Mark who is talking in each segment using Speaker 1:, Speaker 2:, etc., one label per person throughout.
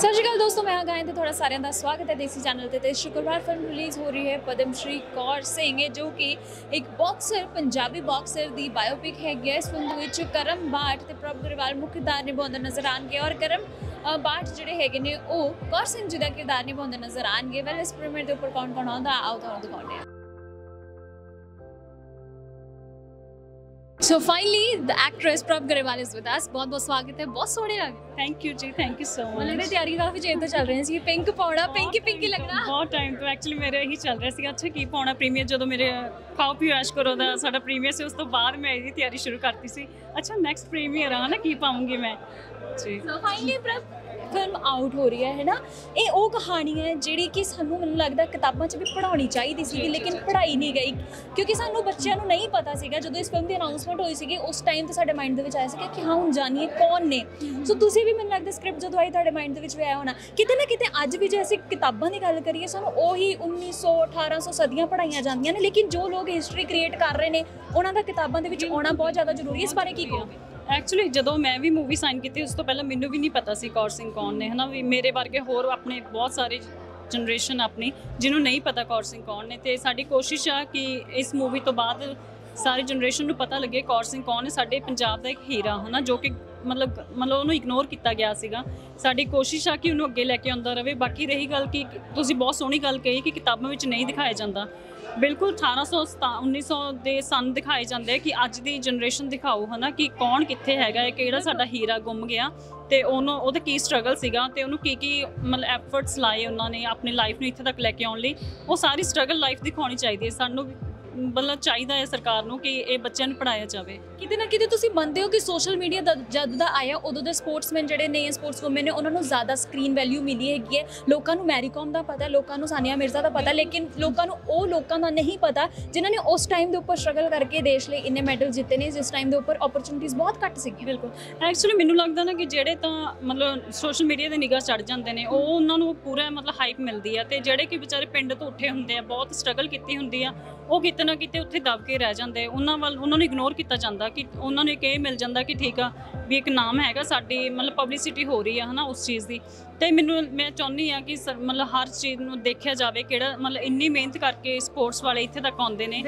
Speaker 1: ਸਤਿ ਸ਼੍ਰੀ ਅਕਾਲ ਦੋਸਤੋ ਮੈਂ ਹਾਂ ਗਾਇਨ ਤੇ ਤੁਹਾਡਾ ਸਾਰਿਆਂ ਦਾ ਸਵਾਗਤ ਹੈ ਦੇਸੀ ਚੈਨਲ ਤੇ। ਤੇ ਸ਼ੁੱਕਰਵਾਰ ਫਿਲਮ ਰਿਲੀਜ਼ ਹੋ ਰਹੀ ਹੈ ਪਦਮ ਸ਼੍ਰੀ ਕੌਰ ਸਿੰਘ ਜੋ ਕਿ ਇੱਕ ਬਾਕਸਰ ਪੰਜਾਬੀ ਬਾਕਸਰ ਦੀ ਬਾਇਓਪਿਕ ਹੈਗੀ ਹੈ। ਇਸ ਫਿਲਮ ਵਿੱਚ ਕਰਮ ਬਾਠ ਤੇ ਪ੍ਰਭ ਗਰੇਵਾਲ ਮੁੱਖ ਕਿਰਦਾਰ ਨਿਭਾਉਂਦੇ ਨਜ਼ਰ ਆਣਗੇ ਔਰ ਕਰਮ ਅ, ਬਾਠ ਜਿਹੜੇ ਹੈਗੇ ਨੇ ਉਹ ਕੌਰ ਸਿੰਘ ਜੀ ਦਾ ਕਿਰਦਾਰ ਨਿਭਾਉਂਦੇ ਨਜ਼ਰ ਆਣਗੇ ਵੈਲ ਇਸ ਪ੍ਰੀਮੀਅਰ ਦੇ ਉੱਪਰ ਕੌਣ ਕੌਣ ਆਉਂਦਾ? ਆਓ ਤੁਹਾਨੂੰ ਦਿਖਾਉਂਦੇ ਹਾਂ। ਸੋ ਫਾਈਨਲੀ ਦ ਐਕਟ੍ਰੈਸ ਪ੍ਰਭ ਗਰੇਵਾਲ ਇਸ ਵਿਦ ਅਸ ਬਹੁਤ ਬਹੁਤ ਸਵਾਗਤ ਹੈ ਬਹੁਤ ਸੋਹਣੇ ਲੱਗ
Speaker 2: ਥੈਂਕ ਯੂ ਜੀ ਥੈਂਕ ਯੂ ਸੋ ਮਚ
Speaker 1: ਇਹ ਤਿਆਰੀ ਕਾਫੀ ਚੇਰ ਤੋਂ ਚੱਲ ਰਹੀ ਸੀ ਪਿੰਕ ਪਾਉਣਾ ਪਿੰਕੀ ਪਿੰਕੀ ਲੱਗਣਾ
Speaker 2: ਬਹੁਤ ਟਾਈਮ ਤੋਂ ਐਕਚੁਅਲੀ ਮੇਰੇ ਇਹੀ ਚੱਲ ਰਿਹਾ ਸੀਗਾ ਅੱਛਾ ਕੀ ਪਾਉਣਾ ਪ੍ਰੀਮੀਅਰ ਜਦੋਂ ਮੇਰੇ ਖਾਓ ਪੀਓ ਐਸ਼ ਕਰੋ ਦਾ ਸਾਡਾ ਪ੍ਰੀਮੀਅਰ ਸੀ ਉਸ ਤੋਂ ਬਾਅਦ ਮੈਂ ਇਹਦੀ ਤਿਆਰੀ ਸ਼ੁਰੂ ਕਰਤੀ ਸੀ ਅੱਛਾ ਨੈਕਸਟ ਪ੍ਰੀਮੀਅਰ ਆ ਨਾ ਕੀ ਪਾਉਂਗੀ ਮੈਂ ਜੀ
Speaker 1: so finally Prabh film out ਹੋ ਰਹੀ ਹੈ ਹੈ ਨਾ? ਇਹ ਉਹ ਕਹਾਣੀ ਹੈ ਜਿਹੜੀ ਕਿ ਸਾਨੂੰ ਮੈਨੂੰ ਲੱਗਦਾ ਕਿਤਾਬਾਂ 'ਚ ਵੀ ਪੜਾਉਣੀ ਚਾਹੀਦੀ ਸੀ ਲੇਕਿਨ ਪੜਾਈ ਨਹੀਂ ਗਈ। ਕਿਉਂਕਿ ਸਾਨੂੰ ਬੱਚਿਆਂ ਨੂੰ ਨਹੀਂ ਪਤਾ ਸੀਗਾ ਜਦੋਂ ਇਸ ਫਿਲਮ ਦੀ ਅਨਾਉਂਸਮੈਂਟ ਹੋਈ ਸੀਗੀ ਉਸ ਟਾਈਮ ਤੇ ਸਾਡੇ ਮਾਈਂਡ ਦੇ ਵਿੱਚ ਆਇਆ ਸੀਗਾ ਕਿ ਹਾਂ ਹੁਣ ਜਾਣੀਏ ਕੌਣ ਨੇ। ਸੋ ਤੁਸੀਂ ਵੀ ਮੈਨੂੰ ਲੱਗਦਾ ਸਕ੍ਰਿਪਟ ਜਦੋਂ ਆਈ ਤੁਹਾਡੇ ਮਾਈਂਡ ਦੇ ਵਿੱਚ ਵੀ ਆਇਆ ਹੋਣਾ ਕਿਤੇ ਨਾ ਕਿਤੇ ਅੱਜ ਵੀ ਜੇ ਅਸੀਂ ਕਿਤਾਬਾਂ ਦੀ ਗੱਲ ਕਰੀਏ ਸਾਨੂੰ ਉਹੀ 1900 1800 ਸਦੀਆਂ ਪੜਾਈਆਂ ਜਾਂਦੀਆਂ ਨੇ ਲੇਕਿਨ ਜੋ ਲੋਕ ਹਿਸਟਰੀ ਕ੍ਰੀਏਟ ਕਰ ਰਹੇ ਨੇ ਉਹਨਾਂ ਦਾ ਕਿਤਾਬਾਂ ਦੇ ਵਿੱਚ ਆਉਣਾ ਬਹੁਤ ਜ਼ਿਆਦਾ ਜ਼ਰੂਰੀ ਹੈ। ਇਸ ਬਾਰੇ ਕੀ ਕਹੋਗੇ?
Speaker 2: ਐਕਚੁਅਲੀ ਜਦੋਂ ਮੈਂ ਵੀ ਮੂਵੀ ਸਾਈਨ ਕੀਤੀ, ਉਸ ਤੋਂ ਪਹਿਲਾਂ ਮੈਨੂੰ ਵੀ ਨਹੀਂ ਪਤਾ ਸੀ ਕੌਰ ਸਿੰਘ ਕੌਣ ਨੇ, ਹਨਾ? ਵੀ ਮੇਰੇ ਵਰਗੇ ਹੋਰ ਆਪਣੇ ਬਹੁਤ ਸਾਰੇ ਜਨਰੇਸ਼ਨ ਆਪਣੀ, ਜਿਹਨੂੰ ਨਹੀਂ ਪਤਾ ਕੌਰ ਸਿੰਘ ਕੌਣ ਨੇ। ਤੇ ਸਾਡੀ ਕੋਸ਼ਿਸ਼ ਆ ਕਿ ਇਸ ਮੂਵੀ ਤੋਂ ਬਾਅਦ ਸਾਰੀ ਜਨਰੇਸ਼ਨ ਨੂੰ ਪਤਾ ਲੱਗੇ ਕੌਰ ਸਿੰਘ ਕੌਣ ਹੈ ਸਾਡੇ ਪੰਜਾਬ ਦਾ ਇੱਕ ਹੀਰਾ, ਹਨਾ? ਜੋ ਕਿ ਮਤਲਬ ਮਤਲਬ ਉਹਨੂੰ ਇਗਨੋਰ ਕੀਤਾ ਗਿਆ ਸੀਗਾ। ਸਾਡੀ ਕੋਸ਼ਿਸ਼ ਆ ਕਿ ਉਹਨੂੰ ਅੱਗੇ ਲੈ ਕੇ ਆਉਂਦਾ ਰਹੇ ਬਾਕੀ ਰਹੀ ਗੱਲ ਕਿ ਤੁਸੀਂ ਬਹੁਤ ਸੋਹਣੀ ਗੱਲ ਕਹੀ ਕਿ ਕਿਤਾਬਾਂ ਵਿੱਚ ਨਹੀਂ ਦਿਖਾਇਆ ਜਾਂਦਾ। ਬਿਲਕੁਲ 1800 1900 ਦੇ ਸਨ ਦਿਖਾਏ ਜਾਂਦੇ ਆ ਕਿ ਅੱਜ ਦੀ ਜਨਰੇਸ਼ਨ ਦਿਖਾਓ ਹਨਾ ਕਿ ਕੌਣ ਕਿੱਥੇ ਹੈਗਾ ਹੈ, ਕਿਹੜਾ ਸਾਡਾ ਹੀਰਾ ਗੁੰਮ ਗਿਆ ਤੇ ਉਹਨੂੰ ਉਹਦਾ ਕੀ ਸਟਰਗਲ ਸੀਗਾ ਤੇ ਉਹਨੂੰ ਕੀ ਕੀ ਮਤਲਬ ਐਫਰਟਸ ਲਾਏ ਉਹਨਾਂ ਨੇ ਆਪਣੀ ਲਾਈਫ ਨੂੰ ਇੱਥੇ ਤੱਕ ਲੈ ਕੇ ਆਉਣ ਲਈ। ਉਹ ਸਾਰੀ ਸਟਰਗਲ ਲਾਈਫ ਦਿਖਾਉਣੀ ਚਾਹੀਦੀ ਹੈ। ਸਾਨੂੰ ਮਤਲਬ ਚਾਹੀਦਾ ਹੈ ਸਰਕਾਰ ਨੂੰ ਕਿ ਇਹ ਬੱਚਿਆਂ ਨੂੰ ਪੜਾਇਆ ਜਾਵੇ।
Speaker 1: ਕਿਤੇ ਨਾ ਕਿਤੇ ਤੁਸੀਂ ਮੰਨਦੇ ਹੋ ਕਿ ਸੋਸ਼ਲ ਮੀਡੀਆ ਦਾ ਜਦ ਦਾ ਆਇਆ ਉਦੋਂ ਦੇ ਸਪੋਰਟਸਮੈਨ ਜਿਹੜੇ ਨੇ ਸਪੋਰਟਸ ਵੂਮਨ ਨੇ ਉਹਨਾਂ ਨੂੰ ਜ਼ਿਆਦਾ ਸਕਰੀਨ ਵੈਲਿਊ ਮਿਲੀ ਹੈਗੀ ਹੈ। ਲੋਕਾਂ ਨੂੰ ਮੈਰੀ ਕਾਮ ਦਾ ਪਤਾ ਲੋਕਾਂ ਨੂੰ ਸਾਨੀਆ ਮਿਰਜ਼ਾ ਦਾ ਪਤਾ ਲੇਕਿਨ ਲੋਕਾਂ ਨੂੰ ਉਹ ਲੋਕਾਂ ਦਾ ਨਹੀਂ ਪਤਾ ਜਿਨ੍ਹਾਂ ਨੇ ਉਸ ਟਾਈਮ ਦੇ ਉੱਪਰ ਸਟਰਗਲ ਕਰਕੇ ਦੇਸ਼ ਲਈ ਇੰਨੇ ਮੈਡਲ ਜਿੱਤੇ ਨੇ ਜਿਸ ਟਾਈਮ ਦੇ ਉੱਪਰ ਓਪਰਚੁਨਿਟੀਜ਼ ਬਹੁਤ ਘੱਟ ਸੀਗੀਆਂ।
Speaker 2: ਬਿਲਕੁਲ। ਐਕਚੁਅਲੀ ਮੈਨੂੰ ਲੱਗਦਾ ਨਾ ਕਿ ਜਿਹੜੇ ਤਾਂ ਮਤਲਬ ਸੋਸ਼ਲ ਮੀਡੀਆ ਦੇ ਨਿਗਾਹ ਚੜ ਜਾਂਦੇ ਨੇ ਉਹ ਉਹਨਾਂ ਨੂੰ ਪੂਰਾ ਮਤਲਬ ਹਾਈਪ ਮਿਲਦੀ ਆ ਤੇ ਜਿਹੜੇ ਕਿ ਵਿਚਾਰੇ ਪਿੰਡ ਤੋਂ ਉੱਠੇ ਹੁੰਦੇ ਆ ਬਹੁਤ ਸਟਰਗਲ ਕੀਤੀ ਹੁੰਦੀ ਆ ਉਹ ਕਿਤੇ ਕਿਤੇ ਨਾ ਕਿਤੇ ਉੱਥੇ ਦਬ ਕੇ ਰਹਿ ਜਾਂਦੇ। ਉਹਨਾਂ ਵੱਲ ਉਹਨਾਂ ਨੂੰ ਇਗਨੋਰ ਕੀਤਾ ਜਾਂਦਾ ਕਿ ਉਹਨਾਂ ਨੂੰ ਇੱਕ ਇਹ ਮਿਲ ਜਾਂਦਾ ਕਿ ਠੀਕ ਆ ਵੀ ਇੱਕ ਨਾਮ ਹੈਗਾ, ਸਾਡੀ ਮਤਲਬ ਪਬਲਿਸਿਟੀ ਹੋ ਰਹੀ ਆ ਹਨਾ ਉਸ ਚੀਜ਼ ਦੀ। ਤੇ ਮੈਨੂੰ ਮੈਂ ਚਾਹੁੰਦੀ ਆ ਕਿ ਮਤਲਬ ਹਰ ਚੀਜ਼ ਨੂੰ ਦੇਖਿਆ ਜਾਵੇ ਕਿਹੜਾ ਮਤਲਬ ਇੰਨੀ ਮਿਹਨਤ ਕਰਕੇ ਸਪੋਰਟਸ ਵਾਲੇ ਇੱਥੇ ਤੱਕ ਆਉਂਦੇ ਨੇ।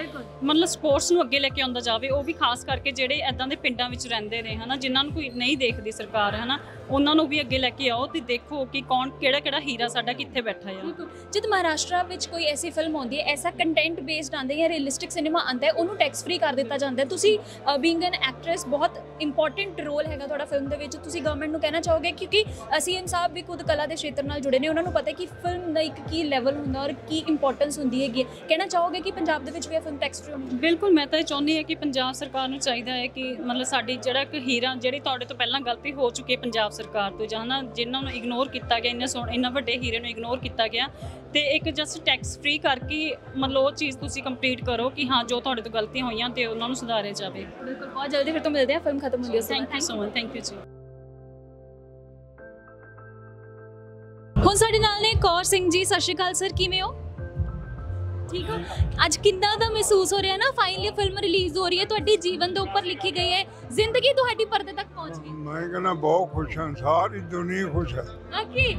Speaker 2: ਮਤਲਬ ਸਪੋਰਟਸ ਨੂੰ ਅੱਗੇ ਲੈ ਕੇ ਆਉਂਦਾ ਜਾਵੇ ਉਹ ਵੀ ਖਾਸ ਕਰਕੇ ਜਿਹੜੇ ਐਦਾਂ ਦੇ ਪਿੰਡਾਂ ਵਿੱਚ ਰਹਿੰਦੇ ਨੇ ਹਨਾ ਜਿਨ੍ਹਾਂ ਨੂੰ ਕੋਈ ਨਹੀਂ ਦੇਖਦੀ ਸਰਕਾਰ ਹਨਾ ਉਹਨਾਂ ਨੂੰ ਵੀ ਅੱਗੇ ਲੈ ਕੇ ਆਓ ਤੇ ਦੇਖੋ ਕਿ ਕੌਣ ਕਿਹੜਾ ਕਿਹੜਾ ਹੀਰਾ ਸਾਡਾ ਕਿੱਥੇ ਬੈਠਾ ਆ।
Speaker 1: ਜਦ ਮਹਾਰਾਸ਼ਟਰ ਵਿੱਚ ਕੋਈ ਐਸੀ ਫਿਲਮ ਆਉਂਦੀ ਹੈ ਐਸਾ ਕੰਟੈਂਟ ਬੇਸਡ ਆਉਂਦਾ ਹੈ ਜਾਂ ਰੀਅਲਿਸਟਿਕ ਸਿਨੇਮਾ ਆਉਂਦਾ ਹੈ ਉਹਨੂੰ ਟੈਕਸ ਫ੍ਰੀ ਕਰ ਦਿੱਤਾ ਜਾਂਦਾ ਹੈ। ਤੁਸੀਂ ਬੀਇੰਗ ਐਨ ਐਕਟ੍ਰੈਸ ਬਹੁਤ ਇੰਪੋਰਟੈਂਟ ਰੋਲ ਹੈਗਾ ਤੁਹਾਡਾ ਫਿਲਮ ਦੇ ਵਿੱਚ। ਤੁਸੀਂ ਗਵਰਨਮੈਂਟ ਨੂੰ ਕਹਿਣਾ ਚਾਹੋਗੇ ਕਿਉਂਕਿ ਸੀਐਮ ਸਾਹਿਬ ਵੀ ਖੁਦ ਕਲਾ ਦੇ ਖੇਤਰ ਨਾਲ ਜੁੜੇ ਨੇ ਉਹਨਾਂ ਨੂੰ ਪਤਾ ਹੈ ਕਿ ਫਿਲਮ ਦਾ ਇੱਕ ਕੀ ਲੈਵਲ ਹੁੰਦਾ ਔਰ ਕੀ ਇੰਪੋਰਟੈਂਸ ਹੁੰਦੀ ਹੈਗੀ। ਕਹਿਣਾ ਚਾਹੋਗੇ ਕਿ ਪੰਜਾਬ ਦੇ ਵਿੱਚ ਵੀ ਫਿਲਮ ਟੈਕਸ ਫ੍ਰੀ ਹੋਣੀ
Speaker 2: ਬਿਲਕੁਲ ਮੈਂ ਤਾਂ ਇਹ ਚਾਹੁੰਦੀ ਹਾਂ ਕਿ ਪੰਜਾਬ ਸਰਕਾਰ ਨੂੰ ਚਾਹੀਦਾ ਹੈ ਕਿ ਮਤਲਬ ਸਾਡੀ ਜਿਹੜਾ ਇੱਕ ਹੀਰਾ ਜਿਹੜੀ ਤੁਹਾਡੇ ਤੋਂ ਪਹਿਲਾਂ ਗਲਤੀ ਹੋ ਚੁੱਕੀ ਹੈ ਪੰਜਾਬ ਸਰਕਾਰ ਤੋਂ ਜਾਂ ਨਾ ਜਿਨ੍ਹਾਂ ਨੂੰ ਇਗਨੋਰ ਕੀਤਾ ਗਿਆ ਇੰਨੇ ਸੋਹਣੇ ਇੰਨਾ ਵੱਡੇ ਹੀਰੇ ਨੂੰ ਇਗਨੋਰ ਕੀਤਾ ਗਿਆ ਤੇ ਇੱਕ ਜਸਟ ਟੈਕਸ ਫ੍ਰੀ ਕਰਕੇ ਮਤਲਬ ਉਹ ਚੀਜ਼ ਤੁਸੀਂ ਕੰਪਲੀਟ ਕਰੋ ਕਿ ਹਾਂ ਜੋ ਤੁਹਾਡੇ ਤੋਂ ਗਲਤੀਆਂ ਹੋਈਆਂ ਤੇ ਉਹਨਾਂ ਨੂੰ ਸੁਧਾਰਿਆ ਜਾਵੇ।
Speaker 1: ਬਿਲਕੁਲ ਬਹੁਤ ਜਲਦੀ ਫਿਰ ਤੋਂ ਮਿਲਦੇ ਆ ਫਿਲਮ ਖਤਮ ਹੁੰਦੀ ਹੈ
Speaker 2: thank you so much thank you ਜੀ।
Speaker 1: ਸਾਡੇ ਨਾਲ ਨੇ ਕੌਰ ਸਿੰਘ ਜੀ ਸਤਿ ਸ਼੍ਰੀ ਅਕਾਲ ਸਰ ਕਿਵੇਂ ਹੋ? ਠੀਕ ਹੋ ਅੱਜ ਕਿੰਨਾ ਦਾ ਮਹਿਸੂਸ ਹੋ ਰਿਹਾ ਨਾ? ਫਾਈਨਲੀ ਫਿਲਮ ਰਿਲੀਜ਼ ਹੋ ਰਹੀ ਹੈ ਤੁਹਾਡੀ ਜੀਵਨ ਦੇ ਉੱਪਰ ਲਿਖੀ ਗਈ ਹੈ। ਜ਼ਿੰਦਗੀ ਤੁਹਾਡੀ ਪਰਦੇ ਤੱਕ ਪਹੁੰਚ ਗਈ।
Speaker 3: ਮੈਂ ਕਹਿੰਦਾ ਬਹੁਤ ਖੁਸ਼ ਹਾਂ ਸਾਰੀ ਦੁਨੀਆ ਖੁਸ਼ ਹੈ।
Speaker 1: ਆਕੀ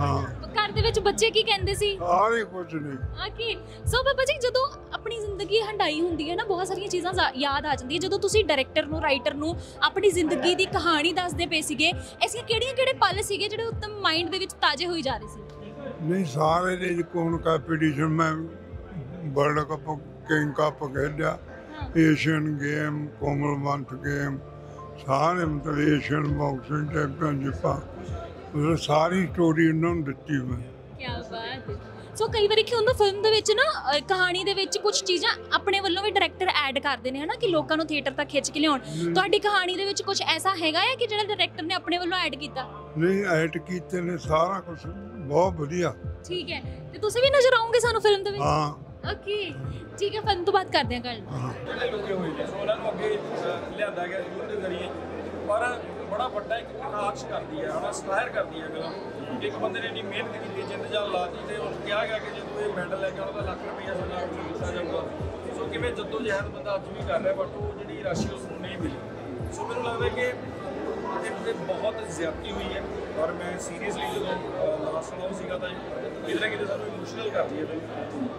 Speaker 3: ਹਾਂ।
Speaker 1: ਘਰ ਦੇ ਵਿੱਚ ਬੱਚੇ ਕੀ ਕਹਿੰਦੇ ਸੀ?
Speaker 3: ਸਾਰੇ ਖੁਸ਼ ਨੇ।
Speaker 1: ਆਕੀ ਸੋ ਬਾਬਾ ਜੀ ਜਦੋਂ ਆਪਣੀ ਜ਼ਿੰਦਗੀ ਹੰਡਾਈ ਹੁੰਦੀ ਹੈ ਨਾ ਬਹੁਤ ਸਾਰੀਆਂ ਚੀਜ਼ਾਂ ਯਾਦ ਆ ਜਾਂਦੀਆਂ। ਜਦੋਂ ਤੁਸੀਂ ਡਾਇਰੈਕਟਰ ਨੂੰ ਰਾਈਟਰ ਨੂੰ ਆਪਣੀ ਜ਼ਿੰਦਗੀ ਦੀ ਕਹਾਣੀ ਦੱਸਦੇ ਪਏ ਸੀਗੇ ਐਸੀਆਂ ਕਿਹੜੀਆਂ ਕਿਹੜੇ ਪਲ ਸੀਗੇ ਜਿਹੜੇ ਉੱਤਮ ਮਾਈਂਡ ਦੇ ਵਿੱਚ ਤਾਜ਼ੇ ਹੋਈ ਜਾ ਰਹੇ ਸੀ?
Speaker 3: ਨਹੀਂ ਸਾਰੇ ਦੇ ਕੋਣ ਕੰਪੀਟੀਸ਼ਨ ਮੈਂ ਵਰਲਡ ਕੱਪ ਕਿੰਗ ਕੱਪ ਖੇਡਿਆ ਏਸ਼ੀਅਨ ਗੇਮ ਕੋਮਨਵੈਲਥ ਗੇਮ ਸਾਰੇ ਮਤਲਬ ਏਸ਼ੀਅਨ ਬਾਕਸਿੰਗ ਚੈਂਪੀਅਨਸ਼ਿਪਾਂ ਉਹ ਸਾਰੀ ਸਟੋਰੀ ਉਹਨਾਂ ਨੂੰ ਦਿੱਤੀ ਮੈਂ।
Speaker 1: ਕੀ ਬਾਤ ਸੋ ਕਈ ਵਾਰੀ ਕੀ ਹੁੰਦਾ ਫਿਲਮ ਦੇ ਵਿੱਚ ਨਾ ਕਹਾਣੀ ਦੇ ਵਿੱਚ ਕੁਝ ਚੀਜ਼ਾਂ ਆਪਣੇ ਵੱਲੋਂ ਵੀ ਡਾਇਰੈਕਟਰ ਐਡ ਕਰਦੇ ਨੇ ਹਨਾ ਕਿ ਲੋਕਾਂ ਨੂੰ ਥੀਏਟਰ ਤੱਕ ਖਿੱਚ ਕੇ ਲਿਆਉਣ। ਤੁਹਾਡੀ ਕਹਾਣੀ ਦੇ ਵਿੱਚ ਕੁਝ ਐਸਾ ਹੈਗਾ ਹੈ ਕਿ ਜਿਹੜਾ ਡਾਇਰੈਕਟਰ ਨੇ ਆਪਣੇ ਵੱਲੋਂ ਐਡ ਕੀਤਾ?
Speaker 3: ਨਹੀਂ ਐਡ ਕੀਤੇ ਨੇ ਸਾਰਾ ਕੁਝ ਬਹੁਤ ਵਧੀਆ।
Speaker 1: ਠੀਕ ਹੈ। ਤੇ ਤੁਸੀਂ ਵੀ ਨਜ਼ਰ ਆਉਂਗੇ ਸਾਨੂੰ ਫਿਲਮ ਦੇ ਵਿੱਚ?
Speaker 3: ਹਾਂ।
Speaker 1: ਓਕੇ ਠੀਕ ਹੈ ਫਿਲਮ ਤੋਂ ਬਾਅਦ ਕਰਦੇ ਹਾਂ ਗੱਲ।
Speaker 3: ਹਾਂ।
Speaker 4: ਲੁਕੇ ਹੋਏ ਨੇ ਸੋ ਉਹਨਾਂ ਨੂੰ ਅੱਗੇ ਅ, ਲਿਆਂਦਾ ਗਿਆ ਜ਼ਰੂਰ ਦੇ ਜ਼ਰੀਏ ਪਰ ਬੜਾ ਵੱਡਾ ਇੱਕ ਆਕਰਸ਼ ਕਰਦੀ ਹੈ ਹਨਾ ਇੰਸਪਾਇਰ ਕਰਦੀ ਹੈ ਫਿਲਮ ਇੱਕ ਬੰਦੇ ਨੇ ਇੰਨੀ ਮਿਹਨਤ ਕੀਤੀ ਜਿੰਦ ਜਾਨ ਲਾਤੀ ਤੇ ਉਹਨੂੰ ਕਿਹਾ ਗਿਆ ਕਿ ਜੇ ਤੂੰ ਇਹ ਮੈਡਲ ਲੈ ਕੇ ਲੱਖ ਰੁਪਈਆ ਸਰਕਾਰ ਨੂੰ ਦਿੱਤਾ ਜਾਊਗਾ। ਸੋ ਕਿਵੇਂ ਜੱਦੋ ਜਹਿਦ ਬੰਦਾ ਅੱਜ ਵੀ ਕਰ ਰਿਹਾ ਬਟ ਉਹ ਜਿਹੜੀ ਰਾਸ਼ੀ ਉਸ ਨੂੰ ਨਹੀਂ ਮਿਲੀ। ਸੋ ਮੈਨੂੰ ਲੱਗਦਾ ਕਿ ਇਹ ਬਹੁਤ ਜ਼ਿਆਦਤੀ ਹੋਈ ਹੈ। ਪਰ ਮੈਂ ਸੀਰੀਅਸਲੀ ਜਦੋਂ ਲਾਸਟ ਸੀਗਾ ਤਾਂ ਕਿਤੇ ਨਾ ਕਿਤੇ ਸਾਨੂੰ ਇਮੋਸ਼ਨਲ ਕਰਦੀ ਹੈ ਬਈ।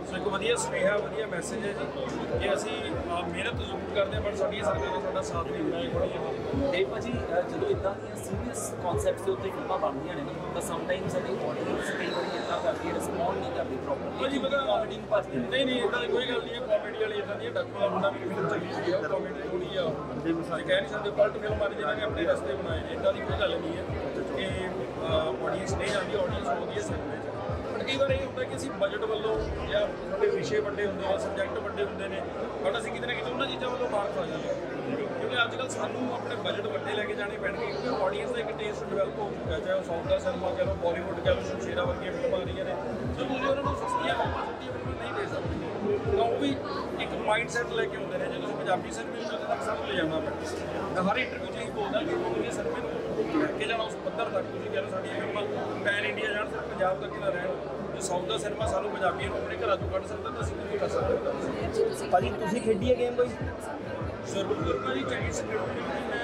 Speaker 4: ਸੋ ਇੱਕ ਵਧੀਆ ਸੁਨੇਹਾ ਵਧੀਆ ਮੈਸੇਜ ਹੈ ਜੀ। ਕਿ ਅਸੀਂ ਮਿਹਨਤ ਜ਼ਰੂਰ ਕਰਦੇ ਹਾਂ ਪਰ ਸਾਡੀਆਂ ਸਰਕਾਰਾਂ ਸਾਡਾ ਸਾਥ ਨਹੀਂ ਦਿੰਦੀਆਂ ਕੋਈ
Speaker 5: ਦੇਵ ਭਾਜੀ ਜਦੋਂ ਇਦਾਂ ਦੀਆਂ ਸੀਰੀਅਸ ਕਨਸੈਪਟਸ ਦੇ ਉੱਤੇ ਫਿਲਮਾਂ ਬਣਦੀਆਂ ਨੇ ਤਾਂ ਸਮ ਟਾਈਮ ਸਾਡੀ ਆਡੀਅנס ਕਈ ਵਾਰੀ ਇਦਾਂ ਕਰਦੀ ਹੈ ਰਿਸਪੌਂਡ ਨਹੀਂ ਕਰਦੀ ਪ੍ਰੋਪਰਲੀ
Speaker 4: ਜੀ ਮਤਲਬ
Speaker 5: ਕਾਮੇਡੀ ਨੂੰ ਭੱਜਦੀ
Speaker 4: ਨਹੀਂ ਨਹੀਂ ਇਦਾਂ ਕੋਈ ਗੱਲ ਨਹੀਂ ਹੈ। ਕਾਮੇਡੀ ਵਾਲੀ ਇਦਾਂ ਦੀ ਡੱਕ ਵਾਲਾ ਮੁੰਡਾ ਵੀ ਫਿਲਮ ਚੱਲੀ ਹੈ। ਕਾਮੇਡੀ ਥੋੜੀ ਆ ਤੇ ਮਸਾਲੇ ਕਹਿ ਨਹੀਂ ਸਕਦੇ ਪਲਟ ਫਿਲਮ ਵਾਲੇ ਜਿਹਨਾਂ ਨੇ ਆਪਣੇ ਰਸਤੇ ਬਣਾਏ ਨੇ। ਇਦਾਂ ਦੀ ਕੋਈ ਗੱਲ ਨਹੀਂ ਹੈ ਕਿ ਆਡੀਅנס ਨਹੀਂ ਆਉਂਦੀ ਆਡੀਅנס ਹੁੰਦੀ ਹੈ ਕਈ ਵਾਰ ਇਹ ਹੁੰਦਾ ਕਿ ਅਸੀਂ ਬਜਟ ਵੱਲੋਂ ਜਾਂ ਸਾਡੇ ਵਿਸ਼ੇ ਵੱਡੇ ਹੁੰਦੇ ਆ ਸਬਜੈਕਟ ਵੱਡੇ ਹੁੰਦੇ ਨੇ ਬਟ ਅਸੀਂ ਕਿਤੇ ਨਾ ਕਿਤੇ ਉਹਨਾਂ ਚੀਜ਼ਾਂ ਵੱਲੋਂ ਮਾਰ ਖਾ ਜਾਂਦੇ ਕਿਉਂਕਿ ਅੱਜ ਕੱਲ ਸਾਨੂੰ ਆਪਣੇ ਬਜਟ ਵੱਡੇ ਲੈ ਕੇ ਜਾਣੇ ਪੈਣਗੇ, ਕਿਉਂਕਿ ਆਡੀਅנס ਦਾ ਇੱਕ ਟੇਸਟ ਡਿਵੈਲਪ ਹੋ ਚੁੱਕਾ ਹੈ, ਚਾਹੇ ਉਹ ਸਾਊਥ ਦਾ ਸਿਨੇਮਾ ਕਹ ਲਓ ਬਾਲੀਵੁੱਡ ਕਹ ਲਓ ਸ਼ਮਸ਼ੇਰਾ ਵਰਗੀਆਂ ਫਿਲਮਾਂ ਆ ਰਹੀਆਂ ਨੇ ਸੋ ਤੁਸੀਂ ਉਹਨਾਂ ਨੂੰ ਸਸਤੀਆਂ ਫਿਲਮਾਂ ਨਹੀਂ ਦੇ ਸਕਦੇ। ਤਾਂ ਉਹ ਵੀ ਮਾਈਂਡ ਸੈਟ ਲੈ ਕੇ ਆਉਂਦੇ ਨੇ ਜੇ ਤੁਸੀਂ ਪੰਜਾਬੀ ਸਿਨੇਮੇ ਨੂੰ ਤੱਕ ਸਾਨੂੰ ਲੈ ਜਾਣਾ ਪੈਂਦਾ ਹਰ ਇੰਟਰਵਿਊ 'ਚ ਇਹੀ ਬੋਲਦਾ ਕਿ ਉਹ ਸਿਨੇਮੇ ਨੂੰ ਲੈ ਕੇ ਜਾਣਾ ਉਸ ਪੱਧਰ ਤੱਕ। ਤੁਸੀਂ ਕਹਿੰਦੇ ਸਾਡੀਆਂ ਫਿਲਮਾਂ ਪੈਨ ਇੰਡੀਆ ਜਾਣ ਸਿਰਫ ਪੰਜਾਬ ਤੱਕ ਨਾ ਰਹਿਣ। ਜੇ ਸਾਊਥ ਦਾ ਸਿਨੇਮਾ ਸਾਨੂੰ ਪੰਜਾਬੀਆਂ ਨੂੰ ਆਪਣੇ ਘਰਾਂ ਤੋਂ ਕੱਢ ਸਕਦਾ ਤਾਂ ਅਸੀਂ ਕਿਉਂ ਨਹੀਂ ਕਰ ਸਕਦੇ
Speaker 5: ਭਾਜੀ ਤੁਸੀਂ ਖੇਡੀ ਹੈ ਗੇਮ ਕੋਈ?
Speaker 4: ਕਰੂੰਗਾ ਜੀ ਜ਼ਰੂਰ ਕਰੂੰਗਾ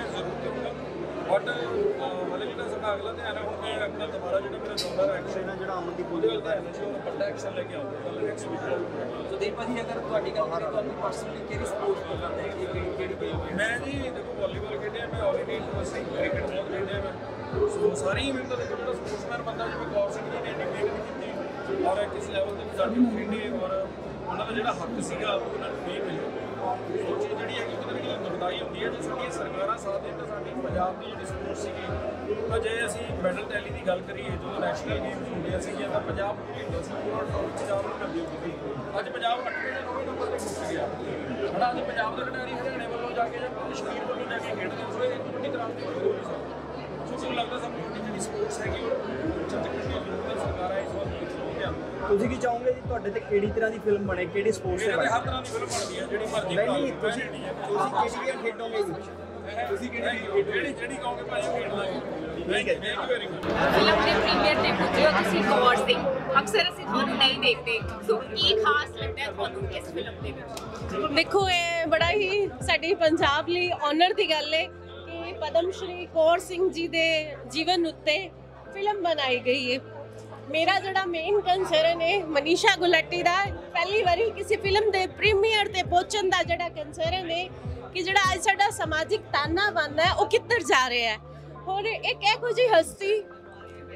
Speaker 4: ਬਟ ਹਲੇ ਜਿਹੜਾ ਸਾਡਾ ਅਗਲਾ ਧਿਆਨ ਹੈ ਹੁਣ ਮੈਂ ਆਪਣਾ ਦੁਬਾਰਾ ਜਿਹੜਾ ਮੇਰਾ ਜੋਨਰ ਐਕਸ਼ਨ ਹੈ। ਜਿਹੜਾ ਜੀ ਉਹ ਵੱਡਾ ਐਕਸ਼ਨ ਲੈ ਕੇ ਆਉਂਗਾ ਕੱਲ ਨੈਕਸਟ ਵੀਕ
Speaker 5: ਸੋ ਦੇਵ ਭਾਜੀ ਅਗਰ ਤੁਹਾਡੀ ਗੱਲ ਕਰੀਏ ਤੁਹਾਨੂੰ ਪਰਸਨਲੀ ਕਿਹੜੀ ਸਪੋਰਟ ਪਸੰਦ ਹੈ? ਕਿ ਕਿਹੜੀ ਕਿਹੜੀ ਗੇਮ ਹੈ?
Speaker 4: ਮੈਂ ਜੀ ਦੇਖੋ ਵਾਲੀਬਾਲ ਖੇਡਿਆ ਮੈਂ ਕ੍ਰਿਕਟ ਬਹੁਤ ਖੇਡਿਆ ਮੈਂ। ਸੋ ਸਾਰੀ ਮੈਨੂੰ ਤਾਂ ਦੇਖੋ ਜਿਹੜਾ ਸਪੋਰਟਸਮੈਨ ਬੰਦਾ ਜਿਵੇਂ ਕੌਰ ਸਿੰਘ ਜੀ ਨੇ ਇੰਨੀ ਮਿਹਨਤ ਕੀਤੀ। ਔਰ ਕਿਸ ਲੈਵਲ ਤੇ ਸਾਡੀ ਖੇਡੀ ਔਰ ਉਹਨਾਂ ਦਾ ਜਿਹੜਾ ਹੱਕ ਸੀਗਾ ਉਹ ਉਹਨਾਂ ਨੂੰ ਨਹੀਂ ਮਿਲਿਆ। ਸੋ ਜਿਹੜੀ ਹੈਗੀ ਕਿ ਕਿਤੇ ਨਾ ਕਿਤੇ ਦੁਖਦਾਈ ਹੁੰਦੀ ਹੈ ਜੇ ਸਾਡੀਆਂ ਸਰਕਾਰਾਂ ਸਾਥ ਦੇਣ ਤਾਂ ਸਾਡੀ ਪੰਜਾਬ ਦੀ ਜਿਹੜੀ ਸਪੋਰਟ ਸੀਗੀ ਤਾਂ ਜੇ ਅਸੀਂ ਮੈਡਲ ਟੈਲੀ ਦੀ ਗੱਲ ਕਰੀਏ ਜਦੋਂ ਨੈਸ਼ਨਲ ਗੇਮਸ ਹੁੰਦੀਆਂ ਸੀਗੀਆਂ ਤਾਂ ਪੰਜਾਬ ਪੂਰੀ ਹੁੰਦਾ ਸੀ ਪੂਰਾ ਟੌਪ ਪੰਜਾਬ ਨੂੰ ਮਿਲਦੀ ਹੁੰਦੀ ਅੱਜ ਪੰਜਾਬ 8ਵੇਂ ਜਾਂ 9ਵੇਂ ਨੰਬਰ ਤੇ ਮੁੱਕ ਗਿਆ ਹਣਾ ਅੱਜ ਪੰਜਾਬ ਦੇ ਖਿਡਾਰੀ ਹਰਿਆਣੇ ਵੱਲੋਂ ਜਾ ਕੇ ਜਾਂ ਕਸ਼ਮੀਰ ਵੱਲੋਂ ਜਾ ਕੇ ਖੇਡਦੇ ਸੋ ਇਹ ਵੱਡੀ ਕ੍ਰਾਂਤੀ ਹੋ ਰਹੀ ਸੀ ਸੋ ਮੈਨੂੰ ਲੱਗਦਾ ਸਾਨੂੰ ਸਾਡੀ ਜਿਹੜੀ ਸਪੋਰਟਸ ਹੈਗੀ, ਉਹ ਚੱਕ ਕੇ ਜ਼ਰੂਰਤ ਸਰਕਾਰਾਂ ਇਸ ਵੱਲ
Speaker 6: ਤੁਸੀਂ ਕੀ ਚਾਹੋਗੇ ਜੀ? ਤੁਹਾਡੇ ਤੇ ਕਿਹੜੀ ਤਰ੍ਹਾਂ ਦੀ ਫਿਲਮ ਬਣੇ? ਕਿਹੜੀ ਸਪੋਰਟਸ ਤੇ
Speaker 4: ਮੇਰੇ ਤੇ
Speaker 6: ਬਣੇ?
Speaker 4: ਹਰ ਤਰ੍ਹਾਂ ਦੀ ਫਿਲਮ ਬਣਦੀ ਹੈ ਜਿਹੜੀ ਮਰਜ਼ੀ
Speaker 6: ਨਹੀਂ ਨਹੀਂ ਤੁਸੀਂ। ਤੁਸੀਂ ਕਿਹੜੀ ਗੇਮ ਖੇਡੋਗੇ ਜੀ?
Speaker 4: ਤੁਸੀਂ ਕਿਹੜੀ ਜਿਹੜੀ ਜਿਹੜੀ ਕਹੋਗੇ ਭਾਈ ਖੇਡ ਲਾਂਗੇ ਠੀਕ ਹੈ। Thank you very much
Speaker 7: film ਦੇ ਪ੍ਰੀਮੀਅਰ ਤੇ ਪੁੱਜੇ ਹੋ ਤੁਸੀਂ ਕੌਰ ਸਿੰਘ ਅਕਸਰ ਅਸੀਂ ਤੁਹਾਨੂੰ ਨਹੀਂ ਦੇਖਦੇ। ਸੋ ਕੀ ਖਾਸ ਲੱਗਦਾ ਹੈ ਤੁਹਾਨੂੰ ਇਸ ਫਿਲਮ ਦੇ ਵਿੱਚ?
Speaker 8: ਦੇਖੋ ਇਹ ਬੜਾ ਹੀ ਸਾਡੀ ਪੰਜਾਬ ਲਈ ਆਨਰ ਦੀ ਗੱਲ ਹੈ ਕਿ ਪਦਮ ਸ਼੍ਰੀ ਕੌਰ ਸਿੰਘ ਜੀ ਦੇ ਜੀਵਨ ਉੱਤੇ ਫਿਲਮ ਬਣਾਈ ਗਈ ਹੈ ਮੇਰਾ ਜਿਹੜਾ ਮੇਨ ਕੰਸਰਨ ਹੈ ਮਨੀਸ਼ਾ ਗੁਲੱਟੀ ਦਾ ਪਹਿਲੀ ਵਾਰੀ ਕਿਸੇ ਫਿਲਮ ਦੇ ਪ੍ਰੀਮੀਅਰ ਤੇ ਪਹੁੰਚਣ ਦਾ ਜਿਹੜਾ ਕੰਸਰਨ ਹੈ ਕਿ ਜਿਹੜਾ ਅੱਜ ਸਾਡਾ ਸਮਾਜਿਕ ਤਾਨਾ ਬਣਦਾ ਹੈ, ਉਹ ਕਿੱਧਰ ਜਾ ਰਿਹਾ ਹੈ। ਹੋਰ ਇੱਕ ਇਹੋ ਜਿਹੀ ਹਸਤੀ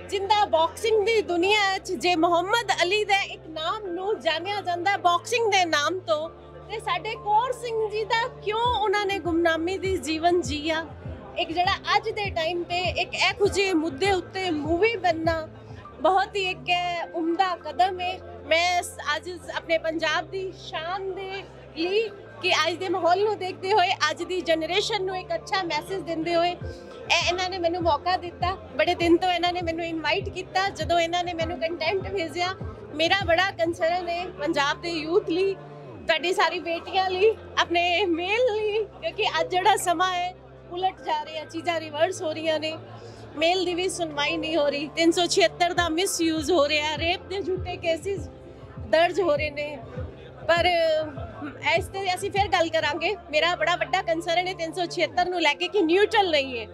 Speaker 8: ਜਿੰਦਾ ਬਾਕਸਿੰਗ ਦੀ ਦੁਨੀਆ 'ਚ ਜੇ ਮੁਹੰਮਦ ਅਲੀ ਦੇ ਇੱਕ ਨਾਮ ਨੂੰ ਜਾਣਿਆ ਜਾਂਦਾ ਬਾਕਸਿੰਗ ਦੇ ਨਾਮ ਤੋਂ, ਤੇ ਸਾਡੇ ਕੌਰ ਸਿੰਘ ਜੀ ਦਾ ਕਿਉਂ ਉਹਨਾਂ ਨੇ ਗੁੰਮਨਾਮੀ ਦੀ ਜੀਵਨ ਜੀਆ? ਇੱਕ ਜਿਹੜਾ ਅੱਜ ਦੇ ਟਾਈਮ ਤੇ ਇੱਕ ਇਹੋ ਜਿਹੇ ਮੁੱਦੇ ਉੱਤੇ ਮੂਵੀ ਬਣਨਾ ਬਹੁਤ ਹੀ ਇੱਕ ਉਮਦਾ ਕਦਮ ਹੈ ਮੈਂ ਅੱਜ ਆਪਣੇ ਪੰਜਾਬ ਦੀ ਸ਼ਾਨ ਦੇ ਲਈ ਕਿ ਅੱਜ ਦੇ ਮਾਹੌਲ ਨੂੰ ਦੇਖਦੇ ਹੋਏ, ਅੱਜ ਦੀ ਜਨਰੇਸ਼ਨ ਨੂੰ ਇੱਕ ਅੱਛਾ ਮੈਸੇਜ ਦਿੰਦੇ ਹੋਏ, ਇਹ ਇਹਨਾਂ ਨੇ ਮੈਨੂੰ ਮੌਕਾ ਦਿੱਤਾ। ਬੜੇ ਦਿਨ ਤੋਂ ਇਹਨਾਂ ਨੇ ਮੈਨੂੰ ਇਨਵਾਈਟ ਕੀਤਾ। ਜਦੋਂ ਇਹਨਾਂ ਨੇ ਮੈਨੂੰ ਕੰਟੈਂਟ ਭੇਜਿਆ, ਮੇਰਾ ਬੜਾ ਕੰਸਰਨ ਹੈ ਪੰਜਾਬ ਦੇ ਯੂਥ ਲਈ, ਤੁਹਾਡੀ ਸਾਰੀ ਬੇਟੀਆਂ ਲਈ, ਆਪਣੇ ਮੇਲ ਲਈ, ਕਿਉਂਕਿ ਅੱਜ ਜਿਹੜਾ ਸਮਾਂ ਹੈ, ਉਲਟ ਜਾ ਰਿਹਾ, ਚੀਜ਼ਾਂ ਰਿਵਰਸ ਹੋ ਰਹੀਆਂ ਨੇ। ਮੇਲ ਦੀ ਵੀ ਸੁਣਵਾਈ ਨਹੀਂ ਹੋ ਰਹੀ। 376 ਦਾ ਮਿਸਯੂਜ਼ ਹੋ ਰਿਹਾ। ਰੇਪ ਦੇ ਝੂਠੇ ਕੇਸਿਸ ਦਰਜ ਹੋ ਰਹੇ ਨੇ। ਪਰ ਇਸ ਤੇ ਅਸੀਂ ਫਿਰ ਗੱਲ ਕਰਾਂਗੇ। ਮੇਰਾ ਬੜਾ ਵੱਡਾ ਕੰਸਰਨ ਹੈ 376 ਨੂੰ ਲੈ ਕੇ ਕਿ ਨਿਊਟਰਲ ਨਹੀਂ ਹੈ।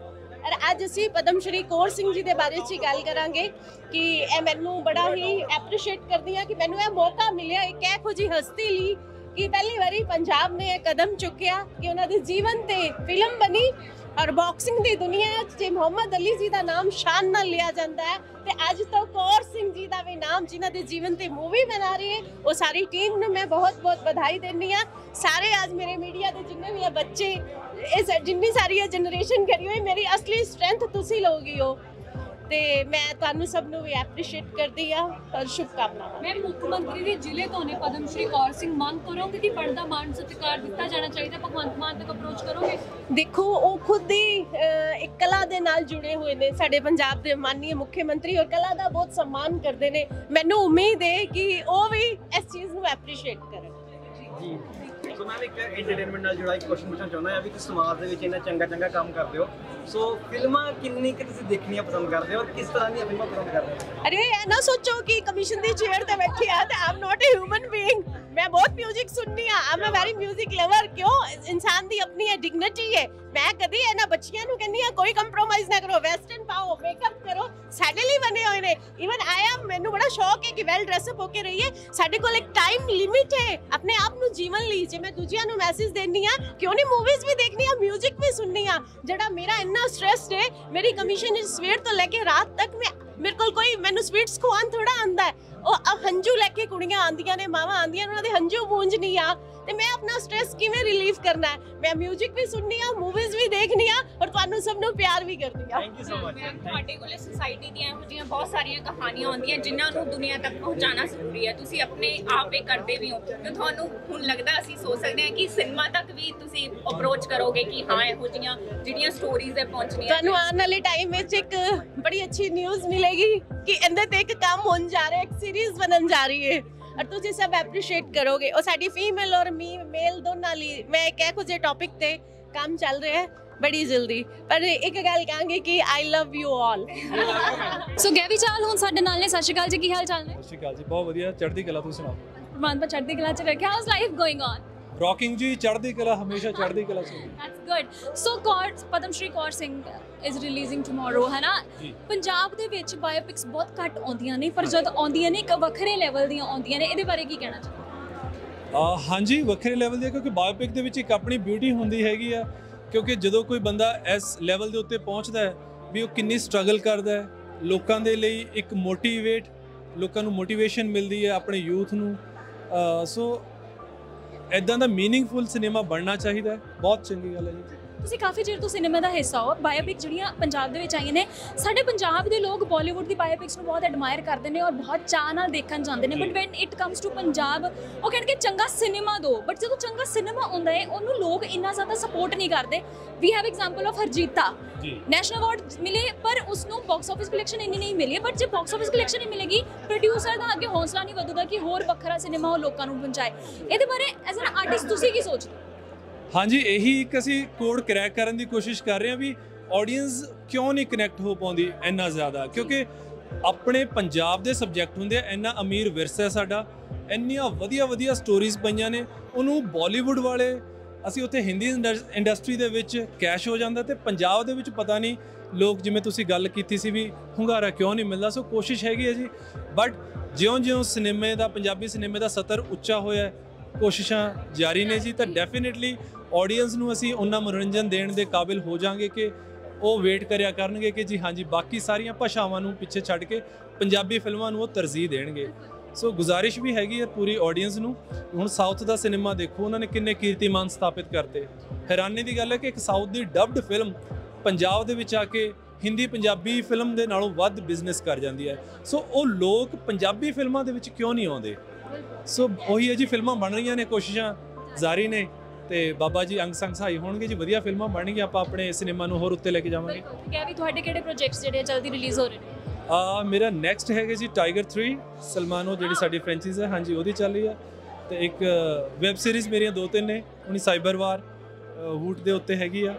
Speaker 8: ਔਰ ਅੱਜ ਅਸੀਂ ਪਦਮ ਸ਼੍ਰੀ ਕੌਰ ਸਿੰਘ ਜੀ ਦੇ ਬਾਰੇ 'ਚ ਹੀ ਗੱਲ ਕਰਾਂਗੇ ਕਿ ਇਹ ਮੈਨੂੰ ਬੜਾ ਹੀ ਐਪਰੀਸ਼ੀਏਟ ਕਰਦੀ ਹਾਂ ਕਿ ਮੈਨੂੰ ਇਹ ਮੌਕਾ ਮਿਲਿਆ। ਇੱਕ ਇਹੋ ਜਿਹੀ ਹਸਤੀ ਲਈ ਕਿ ਪਹਿਲੀ ਵਾਰੀ ਪੰਜਾਬ ਨੇ ਇਹ ਕਦਮ ਚੁੱਕਿਆ ਕਿ ਉਹਨਾਂ ਦੇ ਜੀਵਨ ਤੇ ਫਿਲਮ ਬਣੀ। ਔਰ ਬਾਕਸਿੰਗ ਦੀ ਦੁਨੀਆ 'ਚ ਜੇ ਮੁਹੰਮਦ ਅਲੀ ਜੀ ਦਾ ਨਾਮ ਸ਼ਾਨ ਨਾਲ ਲਿਆ ਜਾਂਦਾ ਹੈ, ਤੇ ਅੱਜ ਤੋਂ ਕੌਰ ਸਿੰਘ ਜੀ ਦਾ ਵੀ ਨਾਮ ਜਿਨ੍ਹਾਂ ਦੇ ਜੀਵਨ ਤੇ ਮੂਵੀ ਬਣਾ ਰਹੀ ਹੈ, ਉਹ ਸਾਰੀ ਟੀਮ ਨੂੰ ਮੈਂ ਬਹੁਤ ਬਹੁਤ ਵਧਾਈ ਦਿੰਦੀ ਆ ਸਾਰੇ ਅੱਜ ਮੇਰੇ ਮੀਡੀਆ ਦੇ ਜਿੰਨੇ ਵੀ ਆ ਬੱਚੇ, ਇਸ ਜਿੰਨੀ ਸਾਰੀ ਇਹ ਜਨਰੇਸ਼ਨ ਕਰੀ ਹੋਈ, ਮੇਰੀ ਅਸਲੀ ਸਟਰੈਂਥ ਤੁਸੀਂ ਲੋਗੀ ਹੋ। ਤੇ ਮੈਂ ਤੁਹਾਨੂੰ ਸਭ ਨੂੰ ਵੀ ਐਪਰੀਸ਼ੀਏਟ ਕਰਦੀ ਆ ਔਰ ਸ਼ੁਭਕਾਮਨਾਵਾਂ।
Speaker 1: ਮੈਂ ਮੁੱਖ ਮੰਤਰੀ ਦੇ ਜ਼ਿਲ੍ਹੇ ਤੋਂ ਨੇ ਪਦਮ ਸ਼੍ਰੀ ਕੌਰ ਸਿੰਘ ਮੰਗ ਕਰੋਗੇ ਕਿ ਪੜਦਾ ਮਾਨ ਸਤਿਕਾਰ ਦਿੱਤਾ ਜਾਣਾ ਚਾਹੀਦਾ ਭਗਵੰਤ ਮਾਨ ਤੱਕ ਅਪਰੋਚ ਕਰੋਗੇ?
Speaker 8: ਦੇਖੋ ਉਹ ਖੁਦ ਹੀ ਇੱਕ ਕਲਾ ਦੇ ਨਾਲ ਜੁੜੇ ਹੋਏ ਨੇ ਸਾਡੇ ਪੰਜਾਬ ਦੇ ਮਾਨਨੀय ਮੁੱਖ ਮੰਤਰੀ ਔਰ ਕਲਾ ਦਾ ਬਹੁਤ ਸਨਮਾਨ ਕਰਦੇ ਨੇ। ਮੈਨੂੰ ਉਮੀਦ ਹੈ ਕਿ ਉਹ ਵੀ ਇਸ ਚੀਜ਼ ਨੂੰ ਐਪਰੀਸ਼ੀਏਟ ਕਰਨ।
Speaker 6: ਜੀ। ਸੋ ਮੈਂ ਵੀ ਇੱਕ ਐਂਟਰਟੇਨਮੈਂਟ ਨਾਲ ਜੁੜਾ ਇੱਕ ਕੁਐਸਚਨ ਪੁੱਛਣਾ ਚਾਹੁੰਦਾ ਹਾਂ ਵੀ ਕਿ ਸਮਾਜ ਦੇ ਵਿੱਚ ਇੰਨਾ ਚੰਗਾ ਚੰਗਾ ਕੰਮ ਕਰਦੇ ਹੋ ਸੋ ਫਿਲਮਾਂ ਕਿੰਨੀ ਕਿ ਤੁਸੀਂ ਦੇਖਣੀਆਂ ਪਸੰਦ ਕਰਦੇ ਹੋ ਔਰ ਕਿਸ ਤਰ੍ਹਾਂ ਦੀਆਂ ਫਿਲਮਾਂ ਪਸੰਦ ਕਰਦੇ ਹੋ
Speaker 8: ਅਰੇ ਇਹ ਨਾ ਸੋਚੋ ਕਿ ਕਮਿਸ਼ਨ ਦੀ ਚੇਅਰ ਤੇ ਬੈਠੀ ਆ ਤੇ ਆਮ ਨਾਟ ਅ ਹਿਊਮਨ ਬੀਇੰਗ ਮੈਂ ਬਹੁਤ 뮤직 ਸੁਣਨੀ ਆ ਆਮ ਅ ਵੈਰੀ 뮤직 ਲਵਰ ਕਿਉਂ ਇਨਸਾਨ ਦੀ ਆਪਣੀ ਡਿਗਨਿਟੀ ਹੈ ਮੈਂ ਕਦੀ ਇਹਨਾਂ ਬੱਚੀਆਂ ਨੂੰ ਕਹਿੰਦੀ ਆ ਕੋਈ ਕੰਪਰੋਮਾਈਜ਼ ਨਾ ਕਰੋ ਵੈਸਟਰਨ ਪਾਓ ਮੇਕਅਪ ਕਰੋ, ਸਾਡੇ ਲਈ ਬਣੇ ਹੋਏ ਨੇ। ਇਵਨ ਆਈ ਐਮ ਮੈਨੂੰ ਬੜਾ ਸ਼ੌਕ ਹੈ ਕਿ ਵੈਲ ਡਰੈਸ ਅਪ ਹੋ ਕੇ ਰਹੀਏ। ਸਾਡੇ ਕੋਲ ਇੱਕ ਟਾਈਮ ਲਿਮਿਟ ਹੈ। ਆਪਣੇ ਆਪ ਨੂੰ ਜੀਵਨ ਲਈ, ਜੇ ਮੈਂ ਦੂਜਿਆਂ ਨੂੰ ਮੈਸੇਜ ਦੇਣੀ ਆ ਕਿਉਂ ਨਹੀਂ ਮੂਵੀਜ਼ ਵੀ ਦੇਖਣੀ ਆ 뮤직 ਵੀ ਸੁਣਨੀ ਆ ਜਿਹੜਾ ਮੇਰਾ ਇੰਨਾ ਸਟ੍ਰੈਸਡ ਹੈ, ਮੇਰੀ ਕਮਿਸ਼ਨ ਸਵੇਰ ਤੋਂ ਲੈ ਕੇ ਰਾਤ ਤੱਕ ਮੈਂ ਮੇਰੇ ਕੋਲ ਕੋਈ ਮੈਨੂੰ ਸਵੀਟਸ ਖਵਾਉਣ ਥੋੜਾ ਆਂਦਾ ਉਹ ਅ- ਹੰਝੂ ਲੈ ਕੇ ਕੁੜੀਆਂ ਆਂਦੀਆਂ ਨੇ ਮਾਵਾਂ ਆਂਦੀਆਂ ਉਹਨਾਂ ਦੇ ਹੰਝੂ ਪੂੰਝਣੀ ਆ। ਤੇ ਮੈਂ ਆਪਣਾ ਸਟ੍ਰੈਸ ਕਿਵੇਂ ਰਿਲੀਵ ਕਰਨਾ ਹੈ? ਮੈਂ 뮤직 ਵੀ ਸੁਣਨੀ ਆ ਮੂਵੀਜ਼ ਵੀ ਦੇਖਣੀ ਆ ਔਰ ਤੁਹਾਨੂੰ ਸਭ ਨੂੰ ਪਿਆਰ ਵੀ ਕਰਨੀ ਆ।
Speaker 6: ਥੈਂਕ ਯੂ ਸੋ ਮਚ
Speaker 7: ਤੁਹਾਡੇ ਕੋਲੇ ਸੁਸਾਇਟੀ ਦੀਆਂ ਇਹੋ ਜਿਹੀਆਂ ਬਹੁਤ ਸਾਰੀਆਂ ਕਹਾਣੀਆਂ ਆਉਂਦੀਆਂ ਜਿਨ੍ਹਾਂ ਨੂੰ ਦੁਨੀਆ ਤੱਕ ਪਹੁੰਚਾਉਣਾ ਜ਼ਰੂਰੀ ਹੈ। ਤੁਸੀਂ ਆਪਣੇ ਆਪ ਇਹ ਕਰਦੇ ਵੀ ਹੋ। ਤੇ ਤੁਹਾਨੂੰ ਹੁਣ ਲੱਗਦਾ ਅਸੀਂ ਸੋਚ ਸਕਦੇ ਹਾਂ ਕਿ ਸਿਨੇਮਾ ਤੱਕ ਵੀ ਤੁਸੀਂ ਅਪਰੋਚ ਕਰੋਗੇ ਕਿ ਹਾਂ ਇਹੋ ਜਿਹੀਆਂ ਜਿਹੜੀਆਂ ਸਟੋਰੀਜ਼ ਹੈ ਪਹੁੰਚਣੀਆਂ
Speaker 8: ਤੁਹਾਨੂੰ ਆਉਣ ਵਾਲੇ ਟਾਈਮ ਵਿੱਚ ਇੱਕ ਬੜੀ ਅੱਛੀ ਨਿਊਜ਼ ਮਿਲੇਗੀ ਕਿ ਇਹਦੇ ਤੇ ਇੱਕ ਕੰਮ ਹੋਣ ਜਾ ਰਿਹਾ ਹੈ ਇੱਕ ਸੀਰੀਜ਼ ਬਣਨ ਜਾ ਰਹੀ ਹੈ ਔਰ ਤੁਸੀਂ ਸਭ ਐਪਰੀਸ਼ੀਏਟ ਕਰੋਗੇ ਉਹ ਸਾਡੀ ਫੀਮੇਲ ਔਰ ਮੇਲ ਦੋਨਾਂ ਲਈ ਮੈਂ ਇੱਕ ਇਹੋ ਜਿਹੇ ਟੌਪਿਕ ਤੇ ਕੰਮ ਚੱਲ ਰਿਹਾ ਹੈ ਬੜੀ ਜਲਦੀ ਪਰ ਇੱਕ ਗੱਲ ਕਹਾਂਗੇ ਕਿ ਆਈ ਲਵ ਯੂ ਆਲ
Speaker 1: ਸੋ ਗੈਵੀ ਚਾਲ ਹੁਣ ਸਾਡੇ ਨਾਲ ਨੇ ਸਤਿ ਸ਼੍ਰੀ ਅਕਾਲ ਜੀ ਕੀ ਹਾਲ ਚਾਲ ਨੇ
Speaker 9: ਸਤਿ ਸ਼੍ਰੀ ਅਕਾਲ ਜੀ ਬਹੁਤ ਵਧੀਆ ਚੜ੍ਹਦੀ ਕਲਾ ਤੁਸੀਂ ਸੁਣਾਓ
Speaker 1: ਪ੍ਰਮਾਨ ਪਰ ਚੜ੍ਹਦੀ ਕਲਾ ਚ ਰੱਖਿਆ house life going on
Speaker 9: rocking ਜੀ ਚੜ੍ਹਦੀ ਕਲਾ ਹਮੇਸ਼ਾ ਚੜ੍ਹਦੀ ਕਲਾ ਚ
Speaker 1: That's good. So, Kaur, Padam Shri Kaur Singh is releasing tomorrow, ਹੈ ਨਾ
Speaker 9: ਜੀ।
Speaker 1: ਪੰਜਾਬ ਦੇ ਵਿੱਚ ਬਾਇਓਪਿਕਸ ਬਹੁਤ ਘੱਟ ਆਉਂਦੀਆਂ ਨੇ ਪਰ ਜਦ ਆਉਂਦੀਆਂ ਨੇ ਇੱਕ ਵੱਖਰੇ ਲੈਵਲ ਦੀਆਂ ਆਉਂਦੀਆਂ ਨੇ ਇਹਦੇ ਬਾਰੇ ਕੀ ਕਹਿਣਾ ਚਾਹੁੰਦੇ
Speaker 9: ਹਾਂਜੀ ਵੱਖਰੇ ਲੈਵਲ ਦੀ ਹੈ ਕਿਉਂਕਿ ਬਾਇਓਪਿਕ ਦੇ ਵਿੱਚ ਇੱਕ ਆਪਣੀ ਬਿਊਟੀ ਹੁੰਦੀ ਹੈਗੀ ਆ ਕਿਉਂਕਿ ਜਦੋਂ ਕੋਈ ਬੰਦਾ ਇਸ ਲੈਵਲ ਦੇ ਉੱਤੇ ਪਹੁੰਚਦਾ ਹੈ ਵੀ ਉਹ ਕਿੰਨੀ ਸਟਰਗਲ ਕਰਦਾ ਹੈ ਲੋਕਾਂ ਦੇ ਲਈ ਇੱਕ ਮੋਟੀਵੇਟ ਲੋਕਾਂ ਨੂੰ ਮੋਟੀਵੇਸ਼ਨ ਮਿਲਦੀ ਹੈ ਆਪਣੇ ਯੂਥ ਨੂੰ ਸੋ ਇਦਾਂ ਦਾ ਮੀਨਿੰਗਫੁਲ ਸਿਨੇਮਾ ਬਣਨਾ ਚਾਹੀਦਾ ਹੈ। ਬਹੁਤ ਚੰਗੀ ਗੱਲ ਹੈ ਜੀ।
Speaker 1: ਤੁਸੀਂ ਕਾਫੀ ਚਿਰ ਤੋਂ ਸਿਨੇਮਾ ਦਾ ਹਿੱਸਾ ਹੋ ਬਾਇਓਪਿਕ ਜਿਹੜੀਆਂ ਪੰਜਾਬ ਦੇ ਵਿੱਚ ਆਈਆਂ ਨੇ ਸਾਡੇ ਪੰਜਾਬ ਦੇ ਲੋਕ ਬਾਲੀਵੁੱਡ ਦੀ ਬਾਇਓਪਿਕਸ ਨੂੰ ਬਹੁਤ ਐਡਮਾਇਰ ਕਰਦੇ ਨੇ ਔਰ ਬਹੁਤ ਚਾਹ ਨਾਲ ਦੇਖਣ ਜਾਂਦੇ ਨੇ but when it comes to Punjab ਉਹ ਕਹਿਣਗੇ ਚੰਗਾ ਸਿਨੇਮਾ ਦੋ ਬਟ ਜਦੋਂ ਚੰਗਾ ਸਿਨੇਮਾ ਆਉਂਦਾ ਹੈ ਉਹਨੂੰ ਲੋਕ ਇੰਨਾ ਜ਼ਿਆਦਾ ਸਪੋਰਟ ਨਹੀਂ ਕਰਦੇ। We have example of Harjeeta.
Speaker 9: ਜੀ।
Speaker 1: ਨੈਸ਼ਨਲ ਅਵਾਰਡ ਮਿਲੇ ਪਰ ਉਸ ਨੂੰ ਬਾਕਸ ਆਫਿਸ ਕਲੈਕਸ਼ਨ ਇੰਨੀ ਨਹੀਂ ਮਿਲੀ ਬਟ ਜੇ ਬਾਕਸ ਆਫਿਸ ਕਲੈਕਸ਼ਨ ਨਹੀਂ ਮਿਲੇਗੀ ਪ੍ਰੋਡਿਊਸਰ ਦਾ ਅੱਗੇ ਹੌਸਲਾ ਨਹੀਂ ਵਧੂਗਾ ਕਿ ਹੋਰ ਵੱਖਰਾ ਸਿਨੇਮਾ ਉਹ ਲੋਕਾਂ ਨੂੰ ਪਹੁੰਚਾਏ। ਇਹਦੇ ਬਾਰੇ ਐਜ਼ ਐਨ ਆਰਟਿਸਟ ਤੁਸੀਂ ਕੀ ਸੋਚਦੇ ਹੋ?
Speaker 9: ਹਾਂਜੀ, ਇਹੀ ਇੱਕ ਅਸੀਂ ਕੋਡ ਕਰੈਕ ਕਰਨ ਦੀ ਕੋਸ਼ਿਸ਼ ਕਰ ਰਹੇ ਹਾਂ ਵੀ ਆਡੀਅנס ਕਿਉਂ ਨਹੀਂ ਕਨੈਕਟ ਹੋ ਪਾਉਂਦੀ ਇੰਨਾ ਜ਼ਿਆਦਾ? ਕਿਉਂਕਿ ਆਪਣੇ ਪੰਜਾਬ ਦੇ ਸਬਜੈਕਟ ਹੁੰਦੇ ਆ, ਇੰਨਾ ਅਮੀਰ ਵਿਰਸਾ ਹੈ ਸਾਡਾ, ਇੰਨੀਆਂ ਵਧੀਆ ਵਧੀਆ ਸਟੋਰੀਜ਼ ਪਈਆਂ ਨੇ, ਉਹਨੂੰ ਬਾਲੀਵੁੱਡ ਵਾਲੇ, ਅਸੀਂ ਉੱਥੇ ਹਿੰਦੀ ਇੰਡਸਟਰੀ ਦੇ ਵਿੱਚ ਕੈਸ਼ ਹੋ ਜਾਂਦਾ ਤੇ ਪੰਜਾਬ ਦੇ ਵਿੱਚ ਪਤਾ ਨਹੀਂ ਲੋਕ ਜਿਵੇਂ ਤੁਸੀਂ ਗੱਲ ਕੀਤੀ ਸੀ ਵੀ ਹੁੰਗਾਰਾ ਕਿਉਂ ਨਹੀਂ ਮਿਲਦਾ, ਸੋ ਕੋਸ਼ਿਸ਼ ਹੈਗੀ ਹੈ ਜੀ। ਬਟ ਜਿਉਂ-ਜਿਉਂ ਸਿਨੇਮੇ ਦਾ, ਪੰਜਾਬੀ ਸਿਨੇਮੇ ਦਾ ਸਤਰ ਉੱਚਾ ਹੋਇਆ ਕੋਸ਼ਿਸ਼ਾਂ ਜਾਰੀ ਨੇ ਜੀ, ਤਾਂ ਡੈਫੀਨਿਟਲੀ ਆਡੀਅנס ਨੂੰ ਅਸੀਂ ਉਹਨਾਂ ਮਨੋਰੰਜਨ ਦੇਣ ਦੇ ਕਾਬਿਲ ਹੋ ਜਾਾਂਗੇ ਕਿ ਉਹ ਵੇਟ ਕਰਿਆ ਕਰਨਗੇ ਕਿ ਜੀ ਹਾਂਜੀ, ਬਾਕੀ ਸਾਰੀਆਂ ਭਾਸ਼ਾਵਾਂ ਨੂੰ ਪਿੱਛੇ ਛੱਡ ਕੇ ਪੰਜਾਬੀ ਫਿਲਮਾਂ ਨੂੰ ਉਹ ਤਰਜੀਹ ਦੇਣਗੇ। ਸੋ ਗੁਜ਼ਾਰਿਸ਼ ਵੀ ਹੈਗੀ ਹੈ ਪੂਰੀ ਆਡੀਅנס ਨੂੰ। ਹੁਣ ਸਾਊਥ ਦਾ ਸਿਨੇਮਾ ਦੇਖੋ, ਉਹਨਾਂ ਨੇ ਕਿੰਨੇ ਕੀਰਤੀਮਾਨ ਸਥਾਪਿਤ ਕਰਤੇ। ਹੈਰਾਨੀ ਦੀ ਗੱਲ ਹੈ ਕਿ ਇੱਕ ਸਾਊਥ ਦੀ ਡਬਡ ਫਿਲਮ ਪੰਜਾਬ ਦੇ ਵਿੱਚ ਆ ਕੇ ਹਿੰਦੀ ਪੰਜਾਬੀ ਫਿਲਮ ਦੇ ਨਾਲੋਂ ਵੱਧ ਬਿਜ਼ਨਸ ਕਰ ਜਾਂਦੀ ਹੈ। ਸੋ ਉਹ ਲੋਕ ਪੰਜਾਬੀ ਫਿਲਮਾਂ ਦੇ ਵਿੱਚ ਕਿਉਂ ਨਹੀਂ ਆਉਂਦੇ? ਸੋ ਉਹੀ ਹੈ ਜੀ, ਫਿਲਮਾਂ ਬਣ ਰਹੀਆਂ ਨੇ, ਕੋਸ਼ਿਸ਼ਾਂ ਜਾਰੀ ਨੇ। ਤੇ ਬਾਬਾ ਜੀ ਅੰਗ ਸੰਗ ਸਹਾਈ ਹੋਣਗੇ ਜੀ ਵਧੀਆ ਫਿਲਮਾਂ ਬਣਨਗੀਆਂ ਆਪਾਂ ਆਪਣੇ ਸਿਨੇਮਾ ਨੂੰ ਹੋਰ ਉੱਤੇ ਲੈ ਕੇ ਜਾਵਾਂਗੇ।
Speaker 1: ਬਿਲਕੁਲ ਵੀ ਤੁਹਾਡੇ ਕਿਹੜੇ ਪ੍ਰੋਜੈਕਟਸ ਜਿਹੜੇ ਜਲਦੀ ਰਿਲੀਜ਼ ਹੋ ਰਹੇ ਨੇ?
Speaker 9: ਆ ਮੇਰਾ ਨੈਕਸਟ ਹੈਗਾ ਜੀ ਟਾਈਗਰ 3 ਸਲਮਾਨੋ ਜਿਹੜੀ ਸਾਡੀ ਫਰੈਂਚਾਈਜ਼ ਹੈ ਹਾਂਜੀ ਉਹਦੀ ਚੱਲ ਰਹੀ ਹੈ। ਤੇ ਇੱਕ ਵੈਬ ਸੀਰੀਜ਼ ਮੇਰੀਆਂ ਦੋ ਤਿੰਨ ਨੇ ਹੁਣੀ ਸਾਈਬਰ ਵਾਰ ਵੂਟ ਦੇ ਉੱਤੇ ਹੈਗੀ ਆ।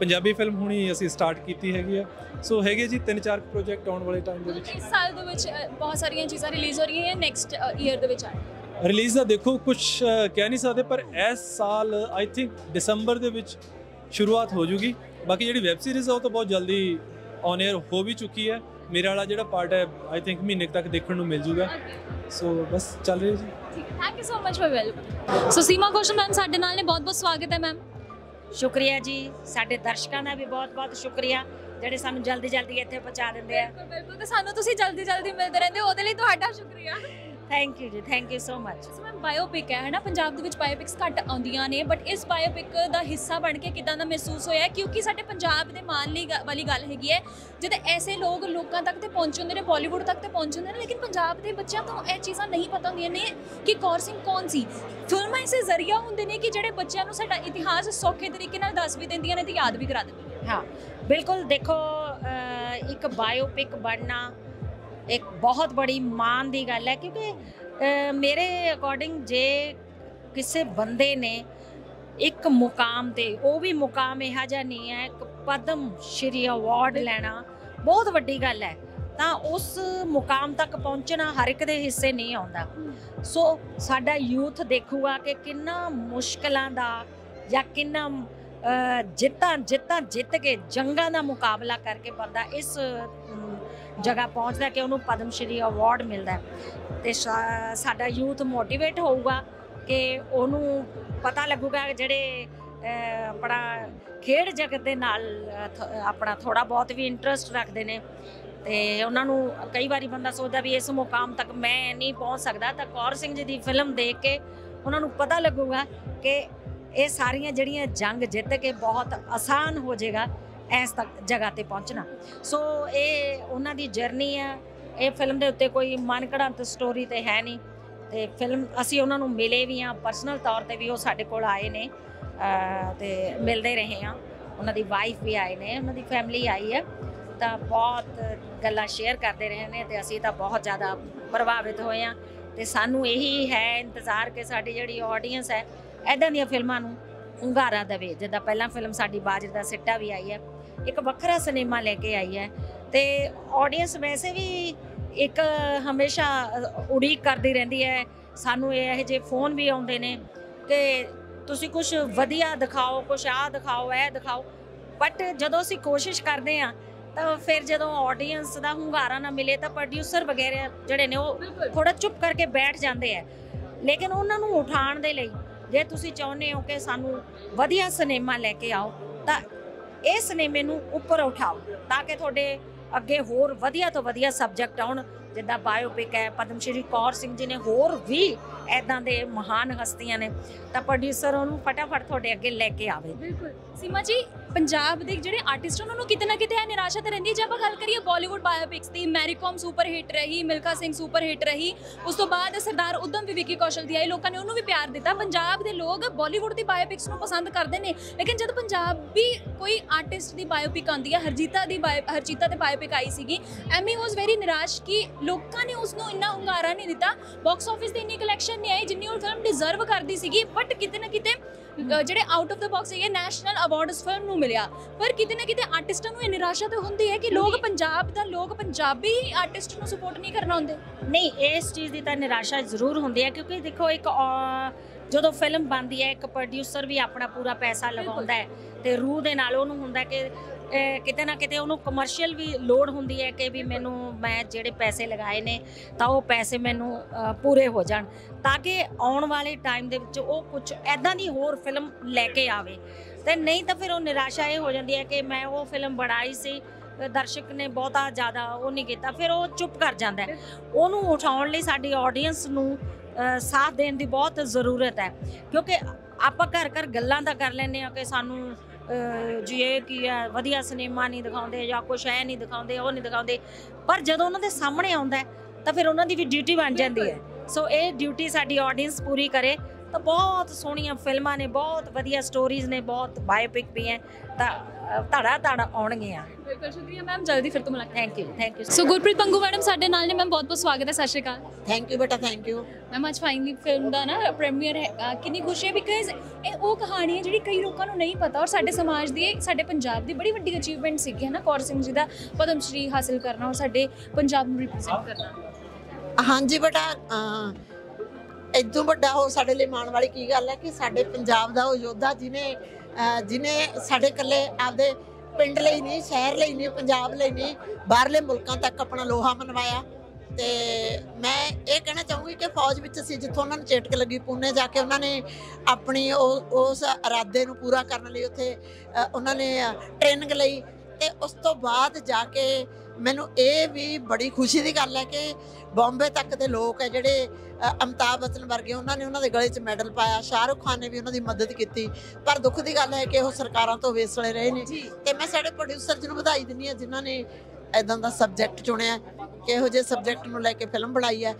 Speaker 9: ਪੰਜਾਬੀ ਫਿਲਮ ਹੁਣੀ ਅਸੀਂ ਸਟਾਰਟ ਕੀਤੀ ਹੈਗੀ ਆ। ਸੋ ਹੈਗੇ ਜੀ ਤਿੰਨ ਚਾਰ ਪ੍ਰੋਜੈਕਟ ਆਉਣ ਵਾਲੇ ਟਾਈਮ ਦੇ ਵਿੱਚ।
Speaker 1: ਇਸ ਸਾਲ ਦੇ ਵਿੱਚ ਬਹੁਤ ਸਾਰੀਆਂ ਚੀਜ਼ਾਂ ਰਿਲੀਜ਼ ਹੋ ਰਹੀਆਂ ਨੇ ਨੈਕਸਟ ਈਅਰ ਦੇ ਵਿੱਚ ਆਏ
Speaker 9: ਰਿਲੀਜ਼ ਦਾ ਦੇਖੋ ਕੁਝ ਕਹਿ ਨਹੀਂ ਸਕਦੇ ਪਰ ਇਸ ਸਾਲ ਆਈ ਥਿੰਕ ਦਸੰਬਰ ਦੇ ਵਿੱਚ ਸ਼ੁਰੂਆਤ ਹੋ ਜੂਗੀ। ਬਾਕੀ ਜਿਹੜੀ ਵੈਬ ਸੀਰੀਜ਼ ਆ ਉਹ ਤਾਂ ਬਹੁਤ ਜਲਦੀ ਔਨ 에ਅਰ ਹੋ ਵੀ ਚੁੱਕੀ ਹੈ। ਮੇਰਾ ਵਾਲਾ ਜਿਹੜਾ ਪਾਰਟ ਹੈ ਆਈ ਥਿੰਕ ਮਹੀਨੇ ਤੱਕ ਦੇਖਣ ਨੂੰ ਮਿਲ ਜੂਗਾ। ਸੋ ਬਸ ਚੱਲ ਰਿਹਾ ਜੀ।
Speaker 1: ਠੀਕ ਹੈ। Thank you so much for welcome so Seema Kaushal ma'am ਸਾਡੇ ਨਾਲ ਨੇ। ਬਹੁਤ ਬਹੁਤ ਸਵਾਗਤ ਹੈ ਮੈਮ।
Speaker 10: ਸ਼ੁਕਰੀਆ ਜੀ। ਸਾਡੇ ਦਰਸ਼ਕਾਂ ਦਾ ਵੀ ਬਹੁਤ-ਬਹੁਤ ਸ਼ੁਕਰੀਆ ਜਿਹੜੇ ਸਾਨੂੰ ਜਲਦੀ-ਜਲਦੀ ਇੱਥੇ ਪਹੁੰਚਾ ਦਿੰਦੇ ਆ।
Speaker 1: ਬਿਲਕੁਲ ਬਿਲਕੁਲ। ਤੇ ਸਾਨੂੰ ਤੁਸੀਂ ਜਲਦੀ ਜਲਦੀ ਮਿਲਦੇ ਰਹਿੰਦੇ ਹੋ। ਉਹਦੇ ਲਈ ਤੁਹਾਡਾ ਸ਼ੁਕਰੀਆ।
Speaker 10: ਥੈਂਕ ਯੂ ਜੀ thank you so much
Speaker 1: so ma'am biopic ਹੈ ਨਾ ਪੰਜਾਬ ਦੇ ਵਿੱਚ ਬਾਇਓਪਿਕਸ ਘੱਟ ਆਉਂਦੀਆਂ ਨੇ ਬਟ ਇਸ ਬਾਇਓਪਿਕ ਦਾ ਹਿੱਸਾ ਬਣ ਕੇ ਕਿਦਾਂ ਦਾ ਮਹਿਸੂਸ ਹੋਇਆ? ਕਿਉਂਕਿ ਸਾਡੇ ਪੰਜਾਬ ਦੇ ਮਾਣ ਲਈ ਵਾਲੀ ਗੱਲ ਹੈਗੀ ਹੈ ਜਦ ਐਸੇ ਲੋਕ ਲੋਕਾਂ ਤੱਕ ਤੇ ਪਹੁੰਚ ਹੁੰਦੇ ਨੇ ਬਾਲੀਵੁੱਡ ਤੱਕ ਤੇ ਪਹੁੰਚ ਹੁੰਦੇ ਨੇ ਲੇਕਿਨ ਪੰਜਾਬ ਦੇ ਬੱਚਿਆਂ ਤੋਂ ਇਹ ਚੀਜ਼ਾਂ ਨਹੀਂ ਪਤਾ ਹੁੰਦੀਆਂ ਨੇ ਕਿ ਕੌਰ ਸਿੰਘ ਕੌਣ ਸੀ। ਫਿਲਮਾਂ ਇਸੇ ਜ਼ਰੀਆ ਹੁੰਦੇ ਨੇ ਕਿ ਜਿਹੜੇ ਬੱਚਿਆਂ ਨੂੰ ਸਾਡਾ ਇਤਿਹਾਸ ਸੌਖੇ ਤਰੀਕੇ ਨਾਲ ਦੱਸ ਵੀ ਦਿੰਦੀਆਂ ਨੇ ਤੇ ਯਾਦ ਵੀ ਕਰਾ ਦਿੰਦੀਆਂ ਨੇ।
Speaker 10: ਹਾਂ ਬਿਲਕੁਲ ਦੇਖੋ ਇੱਕ ਬਾਇਓਪਿਕ ਬਣਨਾ ਇੱਕ ਬਹੁਤ ਬੜੀ ਮਾਣ ਦੀ ਗੱਲ ਹੈ, ਕਿਉਂਕਿ ਮੇਰੇ ਅਕੋਰਡਿੰਗ ਜੇ ਕਿਸੇ ਬੰਦੇ ਨੇ ਇੱਕ ਮੁਕਾਮ ਤੇ, ਉਹ ਵੀ ਮੁਕਾਮ ਇਹੋ ਜਿਹਾ ਨਹੀਂ ਹੈ, ਇੱਕ ਪਦਮ ਸ਼੍ਰੀ ਅਵਾਰਡ ਲੈਣਾ ਬਹੁਤ ਵੱਡੀ ਗੱਲ ਹੈ, ਤਾਂ ਉਸ ਮੁਕਾਮ ਤੱਕ ਪਹੁੰਚਣਾ ਹਰ ਇੱਕ ਦੇ ਹਿੱਸੇ ਨਹੀਂ ਆਉਂਦਾ। ਸੋ ਸਾਡਾ ਯੂਥ ਦੇਖੂਗਾ ਕਿ ਕਿੰਨਾ ਮੁਸ਼ਕਲਾਂ ਦਾ ਜਾਂ ਕਿੰਨਾ ਜਿੱਤਾਂ ਜਿੱਤਾਂ ਜਿੱਤ ਕੇ ਜੰਗਾਂ ਦਾ ਮੁਕਾਬਲਾ ਕਰਕੇ ਬੰਦਾ ਇਸ ਜਗ੍ਹਾ ਪਹੁੰਚਦਾ ਕਿ ਉਹਨੂੰ ਪਦਮ ਸ਼੍ਰੀ ਅਵਾਰਡ ਮਿਲਦਾ ਹੈ। ਤੇ ਸਾਡਾ ਯੂਥ ਮੋਟੀਵੇਟ ਹੋਊਗਾ ਕਿ ਉਹਨੂੰ ਪਤਾ ਲੱਗੂਗਾ ਜਿਹੜੇ ਆਪਣਾ ਖੇਡ ਜਗਤ ਦੇ ਨਾਲ ਅ, ਆਪਣਾ ਥੋੜਾ ਬਹੁਤ ਵੀ ਇੰਟਰਸਟ ਰੱਖਦੇ ਨੇ। ਤੇ ਉਹਨਾਂ ਨੂੰ ਕਈ ਵਾਰੀ ਬੰਦਾ ਸੋਚਦਾ ਵੀ ਇਸ ਮੁਕਾਮ ਤੱਕ ਮੈਂ ਨਹੀਂ ਪਹੁੰਚ ਸਕਦਾ। ਤਾਂ ਕੌਰ ਸਿੰਘ ਜੀ ਦੀ ਫਿਲਮ ਦੇਖ ਕੇ ਉਹਨਾਂ ਨੂੰ ਪਤਾ ਲੱਗੂਗਾ ਕਿ ਇਹ ਸਾਰੀਆਂ ਜਿਹੜੀਆਂ ਜੰਗ ਜਿੱਤ ਕੇ ਬਹੁਤ ਆਸਾਨ ਹੋ ਜਾਏਗਾ। ਇਸ ਤੱਕ ਜਗ੍ਹਾ ਤੇ ਪਹੁੰਚਣਾ। ਸੋ ਇਹ ਉਹਨਾਂ ਦੀ ਜਰਨੀ ਹੈ ਇਹ ਫਿਲਮ ਦੇ ਉੱਤੇ ਕੋਈ ਮਨ ਘੜੰਤ ਸਟੋਰੀ ਤੇ ਹੈ ਨਹੀਂ। ਤੇ ਫਿਲਮ ਅਸੀਂ ਉਹਨਾਂ ਨੂੰ ਮਿਲੇ ਵੀ ਆ ਪਰਸਨਲ ਤੌਰ ਤੇ ਵੀ ਉਹ ਸਾਡੇ ਕੋਲ ਆਏ ਨੇ। ਅਹ ਤੇ ਮਿਲਦੇ ਰਹੇ ਆ ਉਹਨਾਂ ਦੀ ਵਾਈਫ ਵੀ ਆਏ ਨੇ। ਉਹਨਾਂ ਦੀ ਫੈਮਿਲੀ ਆਈ ਹੈ। ਤਾਂ ਬਹੁਤ ਗੱਲਾਂ ਸ਼ੇਅਰ ਕਰਦੇ ਰਹੇ ਨੇ ਤੇ ਅਸੀਂ ਤਾਂ ਬਹੁਤ ਜ਼ਿਆਦਾ ਪ੍ਰਭਾਵਿਤ ਹੋਏ ਆ ਤੇ ਸਾਨੂੰ ਇਹੀ ਹੈ ਇੰਤਜ਼ਾਰ ਕਿ ਸਾਡੀ ਜਿਹੜੀ ਆਡੀਅנס ਹੈ ਐਦਾਂ ਦੀਆਂ ਫਿਲਮਾਂ ਨੂੰ ਹੁੰਗਾਰਾ ਦੇਵੇ। ਜਿੱਦਾਂ ਪਹਿਲਾਂ ਫਿਲਮ ਸਾਡੀ ਬਾਜਰ ਦਾ ਸਿੱਟਾ ਵੀ ਆਈ ਹੈ। ਇੱਕ ਵੱਖਰਾ ਸਿਨੇਮਾ ਲੈ ਕੇ ਆਈ ਹੈ ਤੇ ਆਡੀਅנס ਵੈਸੇ ਵੀ ਇੱਕ ਹਮੇਸ਼ਾ ਉਡੀਕ ਕਰਦੀ ਰਹਿੰਦੀ ਹੈ। ਸਾਨੂੰ ਇਹ ਜੇ ਫੋਨ ਵੀ ਆਉਂਦੇ ਨੇ ਕਿ ਤੁਸੀਂ ਕੁਝ ਵਧੀਆ ਦਿਖਾਓ ਕੁਝ ਆ ਦਿਖਾਓ ਇਹ ਦਿਖਾਓ। ਬਟ ਜਦੋਂ ਅਸੀਂ ਕੋਸ਼ਿਸ਼ ਕਰਦੇ ਆ ਤਾਂ ਫਿਰ ਜਦੋਂ ਆਡੀਅנס ਦਾ ਹੁੰਗਾਰਾ ਨਾ ਮਿਲੇ ਤਾਂ ਪ੍ਰੋਡਿਊਸਰ ਵਗੈਰਾ ਜਿਹੜੇ ਨੇ ਉਹ ਥੋੜਾ ਚੁੱਪ ਕਰਕੇ ਬੈਠ ਜਾਂਦੇ ਆ ਲੇਕਿਨ ਉਹਨਾਂ ਨੂੰ ਉਠਾਉਣ ਦੇ ਲਈ ਜੇ ਤੁਸੀਂ ਚਾਹੁੰਦੇ ਹੋ ਕਿ ਸਾਨੂੰ ਵਧੀਆ ਸਿਨੇਮਾ ਲੈ ਕੇ ਆਓ ਤਾਂ ਇਹ ਸਿਨੇਮੇ ਨੂੰ ਉੱਪਰ ਉਠਾਓ ਤਾਂ ਕਿ ਤੁਹਾਡੇ ਅੱਗੇ ਹੋਰ ਵਧੀਆ ਤੋਂ ਵਧੀਆ ਸਬਜੈਕਟ ਆਉਣ। ਜਿੱਦਾਂ ਬਾਇਓਪਿਕ ਹੈ ਪਦਮ ਸ਼੍ਰੀ ਕੌਰ ਸਿੰਘ ਜੀ ਨੇ ਹੋਰ ਵੀ ਐਦਾਂ ਦੇ ਮਹਾਨ ਹਸਤੀਆਂ ਨੇ, ਤਾਂ ਪ੍ਰੋਡਿਊਸਰ ਉਹਨੂੰ ਫਟਾਫਟ ਤੁਹਾਡੇ ਅੱਗੇ ਲੈ ਕੇ ਆਵੇ।
Speaker 1: ਬਿਲਕੁਲ। ਸੀਮਾ ਜੀ, ਪੰਜਾਬ ਦੇ ਜਿਹੜੇ ਆਰਟਿਸਟ ਉਹਨਾਂ ਨੂੰ ਕਿਤੇ ਨਾ ਕਿਤੇ ਇਹ ਨਿਰਾਸ਼ਾ ਤਾਂ ਰਹਿੰਦੀ ਹੈ। ਜੇ ਆਪਾਂ ਗੱਲ ਕਰੀਏ ਬਾਲੀਵੁੱਡ ਬਾਇਓਪਿਕਸ ਦੀ ਮੈਰੀਕਾਮ ਸੁਪਰ ਹਿੱਟ ਰਹੀ ਮਿਲਖਾ ਸਿੰਘ ਸੁਪਰ ਹਿੱਟ ਰਹੀ, ਉਸ ਤੋਂ ਬਾਅਦ ਸਰਦਾਰ ਉਦਮ ਵੀ ਵਿੱਕੀ ਕੌਸ਼ਲ ਦੀ ਆਈ, ਲੋਕਾਂ ਨੇ ਉਹਨੂੰ ਵੀ ਪਿਆਰ ਦਿੱਤਾ। ਪੰਜਾਬ ਦੇ ਲੋਕ ਬਾਲੀਵੁੱਡ ਦੀ ਬਾਇਓਪਿਕਸ ਨੂੰ ਪਸੰਦ ਕਰਦੇ ਨੇ, ਲੇਕਿਨ ਜਦ ਪੰਜਾਬੀ ਕੋਈ ਆਰਟਿਸਟ ਦੀ ਬਾਇਓਪਿਕ ਆਉਂਦੀ ਹੈ, ਹਰਜੀਤਾ ਦੀ bio- ਹਰਜੀਤਾ ਤੇ ਬਾਇਓਪਿਕ ਆਈ ਸੀਗੀ ਐਮੀ ਵਾਸ ਵੈਰੀ ਨਿਰਾਸ਼ ਕਿ ਲੋਕਾਂ ਨੇ ਉਸ ਨੂੰ ਇੰਨਾ ਹੁੰਗਾਰਾ ਨਹੀਂ ਦਿੱਤਾ। ਬਾਕਸ ਆਫਿਸ ਦੀ ਇੰਨੀ ਕਲੈਕਸ਼ਨ ਨਹੀਂ ਆਈ ਜਿੰਨੀ ਉਹ ਫਿਲਮ ਡਿਜ਼ਰਵ ਕਰਦੀ ਸੀਗੀ। ਬਟ ਕਿਤੇ ਨਾ ਕਿਤੇ ਜਿਹੜੇ ਆਊਟ ਆਫ ਦਾ ਬਾਕਸ ਇਹ ਨੈਸ਼ਨਲ ਅਵਾਰਡ ਉਸ ਫਿਲਮ ਨੂੰ ਮਿਲਿਆ। ਪਰ ਕਿਤੇ ਨਾ ਕਿਤੇ ਆਰਟਿਸਟਾਂ ਨੂੰ ਇਹ ਨਿਰਾਸ਼ਾ ਤਾਂ ਹੁੰਦੀ ਹੈ ਕਿ ਲੋਕ ਪੰਜਾਬ ਦਾ ਲੋਕ ਪੰਜਾਬੀ ਆਰਟਿਸਟ ਨੂੰ ਸਪੋਰਟ ਨਹੀਂ ਕਰਨਾ ਹੁੰਦੇ।
Speaker 10: ਨਹੀਂ ਇਸ ਚੀਜ਼ ਦੀ ਤਾਂ ਨਿਰਾਸ਼ਾ ਜ਼ਰੂਰ ਹੁੰਦੀ ਹੈ ਕਿਉਂਕਿ ਦੇਖੋ ਇੱਕ ਜਦੋਂ ਫਿਲਮ ਬਣਦੀ ਹੈ ਇੱਕ ਪ੍ਰੋਡਿਊਸਰ ਵੀ ਆਪਣਾ ਪੂਰਾ ਪੈਸਾ ਲਗਾਉਂਦਾ ਹੈ ਤੇ ਰੂਹ ਦੇ ਨਾਲ ਉਹਨੂੰ ਹੁੰਦਾ ਕਿ ਕਿਤੇ ਨਾ ਕਿਤੇ ਉਹਨੂੰ ਕਮਰਸ਼ੀਅਲ ਵੀ ਲੋੜ ਹੁੰਦੀ ਹੈ ਕਿ ਵੀ ਮੈਨੂੰ ਮੈਂ ਜਿਹੜੇ ਪੈਸੇ ਲਗਾਏ ਨੇ ਤਾਂ ਉਹ ਪੈਸੇ ਮੈਨੂੰ ਪੂਰੇ ਹੋ ਜਾਣ। ਤਾਂ ਕਿ ਆਉਣ ਵਾਲੇ ਟਾਈਮ ਦੇ ਵਿੱਚ ਉਹ ਕੁਝ ਐਦਾਂ ਦੀ ਹੋਰ ਫਿਲਮ ਲੈ ਕੇ ਆਵੇ। ਤੇ ਨਹੀਂ ਤਾਂ ਫਿਰ ਉਹ ਨਿਰਾਸ਼ਾ ਇਹ ਹੋ ਜਾਂਦੀ ਹੈ ਕਿ ਮੈਂ ਉਹ ਫਿਲਮ ਬਣਾਈ ਸੀ, ਦਰਸ਼ਕ ਨੇ ਬਹੁਤਾ ਜ਼ਿਆਦਾ ਉਹ ਨਹੀਂ ਕੀਤਾ, ਫਿਰ ਉਹ ਚੁੱਪ ਕਰ ਜਾਂਦਾ ਉਹਨੂੰ ਉਠਾਉਣ ਲਈ ਸਾਡੀ ਆਡੀਅנס ਨੂੰ ਸਾਥ ਦੇਣ ਦੀ ਬਹੁਤ ਜ਼ਰੂਰਤ ਹੈ। ਕਿਉਂਕਿ ਆਪਾਂ ਘਰ ਘਰ ਗੱਲਾਂ ਦਾ ਕਰ ਲੈਂਦੇ ਆ ਕਿ ਸਾਨੂੰ ਜੀ ਇਹ ਕੀ ਹੈ ਵਧੀਆ ਸਿਨੇਮਾ ਨਹੀਂ ਦਿਖਾਉਂਦੇ ਜਾਂ ਕੁਛ ਐ ਨਹੀਂ ਦਿਖਾਉਂਦੇ ਉਹ ਨਹੀਂ ਦਿਖਾਉਂਦੇ। ਪਰ ਜਦੋਂ ਉਹਨਾਂ ਦੇ ਸਾਹਮਣੇ ਆਉਂਦਾ ਤਾਂ ਫਿਰ ਉਹਨਾਂ ਦੀ ਵੀ ਡਿਊਟੀ ਬਣ ਜਾਂਦੀ ਹੈ। ਸੋ ਇਹ ਡਿਊਟੀ ਸਾਡੀ ਆਡੀਅנס ਪੂਰੀ ਕਰੇ। ਤਾਂ ਬਹੁਤ ਸੋਹਣੀਆਂ ਫਿਲਮਾਂ ਨੇ ਬਹੁਤ ਵਧੀਆ ਸਟੋਰੀਜ਼ ਨੇ ਬਹੁਤ ਬਾਇਓਪਿਕ ਵੀ ਹੈ। ਤਾਂ ਧੜਾ ਧੜ ਆਉਣਗੀਆਂ।
Speaker 1: ਬਿਲਕੁਲ ਸ਼ੁਕਰੀਆ ਮੈਮ ਜਲਦੀ ਫਿਰ ਤੋਂ ਮੁਲਾਕਾਤ
Speaker 10: thank you thank you
Speaker 1: so Gurpreet Pangu madam ਸਾਡੇ ਨਾਲ ਨੇ ਮੈਮ ਬਹੁਤ ਬਹੁਤ ਸਵਾਗਤ ਹੈ ਸਤਿ ਸ਼੍ਰੀ ਅਕਾਲ।
Speaker 11: ਥੈਂਕ ਯੂ ਬੇਟਾ ਥੈਂਕ ਯੂ
Speaker 1: ਮੈਮ ਅੱਜ ਫਾਈਨਲੀ ਫਿਲਮ ਦਾ ਨਾ ਪ੍ਰੀਮੀਅਰ ਹੈ ਕਿੰਨੀ ਖੁਸ਼ੀ ਹੈ ਬਿਕਾਜ਼ ਇਹ ਉਹ ਕਹਾਣੀ ਹੈ ਜਿਹੜੀ ਕਈ ਲੋਕਾਂ ਨੂੰ ਨਹੀਂ ਪਤਾ ਔਰ ਸਾਡੇ ਸਮਾਜ ਦੀ ਸਾਡੇ ਪੰਜਾਬ ਦੀ ਬੜੀ ਵੱਡੀ ਅਚੀਵਮੈਂਟ ਸੀਗੀ ਹੈ ਨਾ ਕੌਰ ਸਿੰਘ ਜੀ ਦਾ ਪਦਮ ਸ਼੍ਰੀ ਹਾਸਿਲ ਕਰਨਾ ਔਰ ਸਾਡੇ ਪੰਜਾਬ ਨੂੰ ਰਿਪਰੈਜ਼ੈਂਟ ਕਰਨਾ।
Speaker 11: ਹਾਂਜੀ ਬੇਟਾ ਇਦੋਂ ਵੱਡਾ ਹੋ ਸਾਡੇ ਲਈ ਮਾਣ ਵਾਲੀ ਕੀ ਗੱਲ ਹੈ ਕਿ ਸਾਡੇ ਪੰਜਾਬ ਦਾ ਉਹ ਯੋਧਾ ਜਿਨੇ ਅਹ, ਜਿਨੇ ਸਾਡੇ ਇਕੱਲੇ ਆਪਦੇ ਪਿੰਡ ਲਈ ਨਹੀਂ ਸ਼ਹਿਰ ਲਈ ਨਹੀਂ ਪੰਜਾਬ ਲਈ ਨਹੀਂ ਬਾਹਰਲੇ ਮੁਲਕਾਂ ਤੱਕ ਆਪਣਾ ਲੋਹਾ ਮਨਵਾਇਆ। ਤੇ ਮੈਂ ਇਹ ਕਹਿਣਾ ਚਾਹੂੰਗੀ ਕਿ ਫੌਜ ਵਿੱਚ ਸੀ ਜਿੱਥੋਂ ਉਹਨਾਂ ਨੂੰ ਚੇਟਕ ਲੱਗੀ ਪੂਨੇ ਜਾ ਕੇ ਉਹਨਾਂ ਨੇ ਆਪਣੀ ਉਹ ਉਸ ਇਰਾਦੇ ਨੂੰ ਪੂਰਾ ਕਰਨ ਲਈ ਉੱਥੇ ਉਹਨਾਂ ਨੇ ਟ੍ਰੇਨਿੰਗ ਲਈ ਤੇ ਉਸ ਤੋਂ ਬਾਅਦ ਜਾ ਕੇ ਮੈਨੂੰ ਇਹ ਵੀ ਬੜੀ ਖੁਸ਼ੀ ਦੀ ਗੱਲ ਹੈ ਕਿ ਬੰਬੇ ਤੱਕ ਦੇ ਲੋਕ ਹੈ ਜਿਹੜੇ ਅ, ਅਮਿਤਾਭ ਬੱਚਨ ਵਰਗੇ ਉਹਨਾਂ ਨੇ ਉਹਨਾਂ ਦੇ ਗਲੇ 'ਚ ਮੈਡਲ ਪਾਇਆ ਸ਼ਾਹਰੁਖ ਖਾਨ ਨੇ ਵੀ ਉਹਨਾਂ ਦੀ ਮਦਦ ਕੀਤੀ ਪਰ ਦੁੱਖ ਦੀ ਗੱਲ ਹੈ ਕਿ ਉਹ ਸਰਕਾਰਾਂ ਤੋਂ ਵੇਸਲੇ ਰਹੇ ਨੇ। ਤੇ ਮੈਂ ਸਾਡੇ ਪ੍ਰੋਡਿਊਸਰ ਜੀ ਨੂੰ ਵਧਾਈ ਦਿੰਦੀ ਹਾਂ ਜਿਨ੍ਹਾਂ ਨੇ ਐਦਾਂ ਦਾ ਸਬਜੈਕਟ ਚੁਣਿਆ ਕਿ ਇਹੋ ਜਿਹੇ ਸਬਜੈਕਟ ਨੂੰ ਲੈ ਕੇ ਫਿਲਮ ਬਣਾਈ ਹੈ।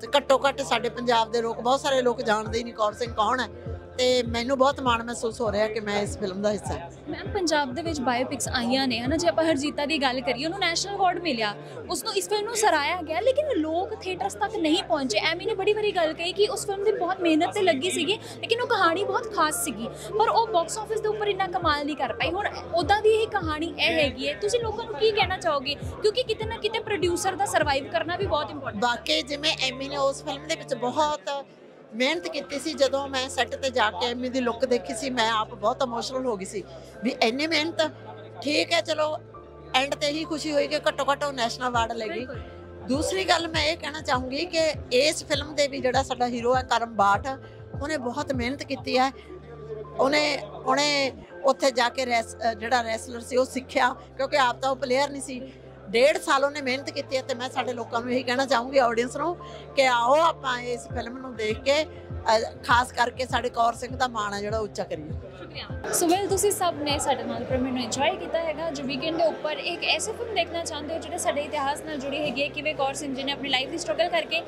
Speaker 11: ਤੇ ਘੱਟੋ ਘੱਟ ਸਾਡੇ ਪੰਜਾਬ ਦੇ ਲੋਕ ਬਹੁਤ ਸਾਰੇ ਲੋਕ ਜਾਣਦੇ ਹੀ ਨਹੀਂ ਕੌਰ ਸਿੰਘ ਕੌਣ ਹੈ। ਤੇ ਮੈਨੂੰ ਬਹੁਤ ਮਾਣ ਮਹਿਸੂਸ ਹੋ ਰਿਹਾ ਕਿ ਮੈਂ ਇਸ ਫਿਲਮ ਦਾ ਹਿੱਸਾ ਹਾਂ।
Speaker 1: ਮੈਮ ਪੰਜਾਬ ਦੇ ਵਿੱਚ ਬਾਇਓਪਿਕਸ ਆਈਆਂ ਨੇ ਹਨਾ? ਜੇ ਆਪਾਂ ਹਰਜੀਤਾ ਦੀ ਗੱਲ ਕਰੀਏ ਉਹਨੂੰ ਨੈਸ਼ਨਲ ਅਵਾਰਡ ਮਿਲਿਆ। ਉਸ ਨੂੰ ਇਸ ਫਿਲਮ ਨੂੰ ਸਰਾਇਆ ਗਿਆ ਲੇਕਿਨ ਲੋਕ ਥੀਏਟਰਸ ਤੱਕ ਨਹੀਂ ਪਹੁੰਚੇ। ਐਮੀ ਨੇ ਬੜੀ ਵਾਰੀ ਗੱਲ ਕਹੀ ਕਿ ਉਸ ਫਿਲਮ ਦੀ ਬਹੁਤ ਮਿਹਨਤ ਤੇ ਲੱਗੀ ਸੀਗੀ ਲੇਕਿਨ ਉਹ ਕਹਾਣੀ ਬਹੁਤ ਖਾਸ ਸੀਗੀ। ਪਰ ਉਹ ਬਾਕਸ ਆਫਿਸ ਦੇ ਉੱਪਰ ਇੰਨਾ ਕਮਾਲ ਨਹੀਂ ਕਰ ਪਾਈ। ਹੁਣ ਉਦਾਂ ਦੀ ਇਹ ਕਹਾਣੀ ਇਹ ਹੈਗੀ ਹੈ। ਤੁਸੀਂ ਲੋਕਾਂ ਨੂੰ ਕੀ ਕਹਿਣਾ ਚਾਹੋਗੇ? ਕਿਉਂਕਿ ਕਿਤੇ ਨਾ ਕਿਤੇ ਪ੍ਰੋਡਿਊਸਰ ਦਾ ਸਰਵਾਈਵ ਕਰਨਾ ਵੀ ਬਹੁਤ ਇੰਪੋਰਟੈਂਟ
Speaker 11: ਵਾਕਈ ਜਿਵੇਂ ਐਮੀ ਨੇ ਉਸ ਫਿਲਮ ਦੇ ਵਿੱਚ ਬਹੁਤ ਮਿਹਨਤ ਕੀਤੀ ਸੀ ਜਦੋਂ ਮੈਂ ਸੈੱਟ ਤੇ ਜਾ ਕੇ ਐਮੀ ਦੀ ਲੁੱਕ ਦੇਖੀ ਸੀ ਮੈਂ ਆਪ ਬਹੁਤ ਇਮੋਸ਼ਨਲ ਹੋ ਗਈ ਸੀ ਵੀ ਇੰਨੀ ਮਿਹਨਤ ਠੀਕ ਹੈ ਚਲੋ ਐਂਡ ਤੇ ਹੀ ਖੁਸ਼ੀ ਹੋਈ ਕਿ ਘੱਟੋ ਘੱਟ ਉਹ ਨੈਸ਼ਨਲ ਅਵਾਰਡ ਲੈ ਗਈ। ਦੂਸਰੀ ਗੱਲ ਮੈਂ ਇਹ ਕਹਿਣਾ ਚਾਹੂੰਗੀ ਕਿ ਇਸ ਫਿਲਮ ਦੇ ਵੀ ਜਿਹੜਾ ਸਾਡਾ ਹੀਰੋ ਹੈ ਕਰਮ ਬਾਠ ਉਹਨੇ ਬਹੁਤ ਮਿਹਨਤ ਕੀਤੀ ਹੈ। ਉਹਨੇ ਉਹਨੇ ਉੱਥੇ ਜਾ ਕੇ ਜਿਹੜਾ ਰੈਸਲਰ ਸੀ ਉਹ ਸਿੱਖਿਆ ਕਿਉਂਕਿ ਆਪ ਤਾਂ ਉਹ ਪਲੇਅਰ ਨਹੀਂ ਸੀ। ਡੇਢ ਸਾਲ ਉਹਨੇ ਮਿਹਨਤ ਕੀਤੀ ਹੈ ਤੇ ਮੈਂ ਸਾਡੇ ਲੋਕਾਂ ਨੂੰ ਇਹੀ ਕਹਿਣਾ ਚਾਹੂੰਗੀ ਆਡੀਅנס ਨੂੰ ਕਿ ਆਓ ਆਪਾਂ ਇਸ ਫਿਲਮ ਨੂੰ ਦੇਖ ਕੇ ਖਾਸ ਕਰਕੇ ਸਾਡੇ ਕੌਰ ਸਿੰਘ ਦਾ ਮਾਣ ਹੈ ਜਿਹੜਾ ਉੱਚਾ ਕਰੀਏ।
Speaker 1: ਸੋ ਵੈਲ ਤੁਸੀਂ ਸਭ ਨੇ ਸਾਡੇ ਨਾਲ ਪ੍ਰਮੇਨ ਨੂੰ ਇੰਜੋਏ ਕੀਤਾ ਹੈਗਾ। ਜੋ ਵੀਕਐਂਡ ਦੇ ਉੱਪਰ ਇੱਕ ਐਸੀ ਫਿਲਮ ਦੇਖਣਾ ਚਾਹੁੰਦੇ ਹੋ ਜਿਹੜੇ ਸਾਡੇ ਇਤਿਹਾਸ ਨਾਲ ਜੁੜੀ ਹੈਗੀ ਹੈ, ਕਿਵੇਂ ਕੌਰ ਸਿੰਘ ਜੀ ਨੇ ਆਪਣੀ ਲਾਈਫ ਦੀ ਸਟਰਗਲ ਕਰਕੇ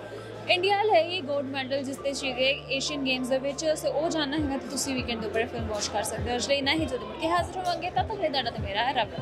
Speaker 1: ਇੰਡੀਆ ਲਈ ਗੋਲਡ ਮੈਡਲ ਜਿੱਤੇ ਸੀਗੇ ਏਸ਼ੀਅਨ ਗੇਮਸ ਦੇ ਵਿੱਚ, ਸੋ ਉਹ ਜਾਣਨਾ ਹੈਗਾ ਤਾਂ ਤੁਸੀਂ ਵੀਕਐਂਡ ਦੇ ਉੱਪਰ ਫਿਲਮ ਵਾਚ ਕਰ ਸਕਦੇ ਹੋ। ਅਜਲੇ ਨਾ ਹੀ। ਜਦੋਂ ਮੁੜ ਕੇ ਹਾਜ਼ਰ ਹੋਵਾਂਗੇ, ਤਦ ਤੱਕ ਲਈ ਤੁਹਾਡਾ ਤੇ ਮੇਰਾ ਰੱਬ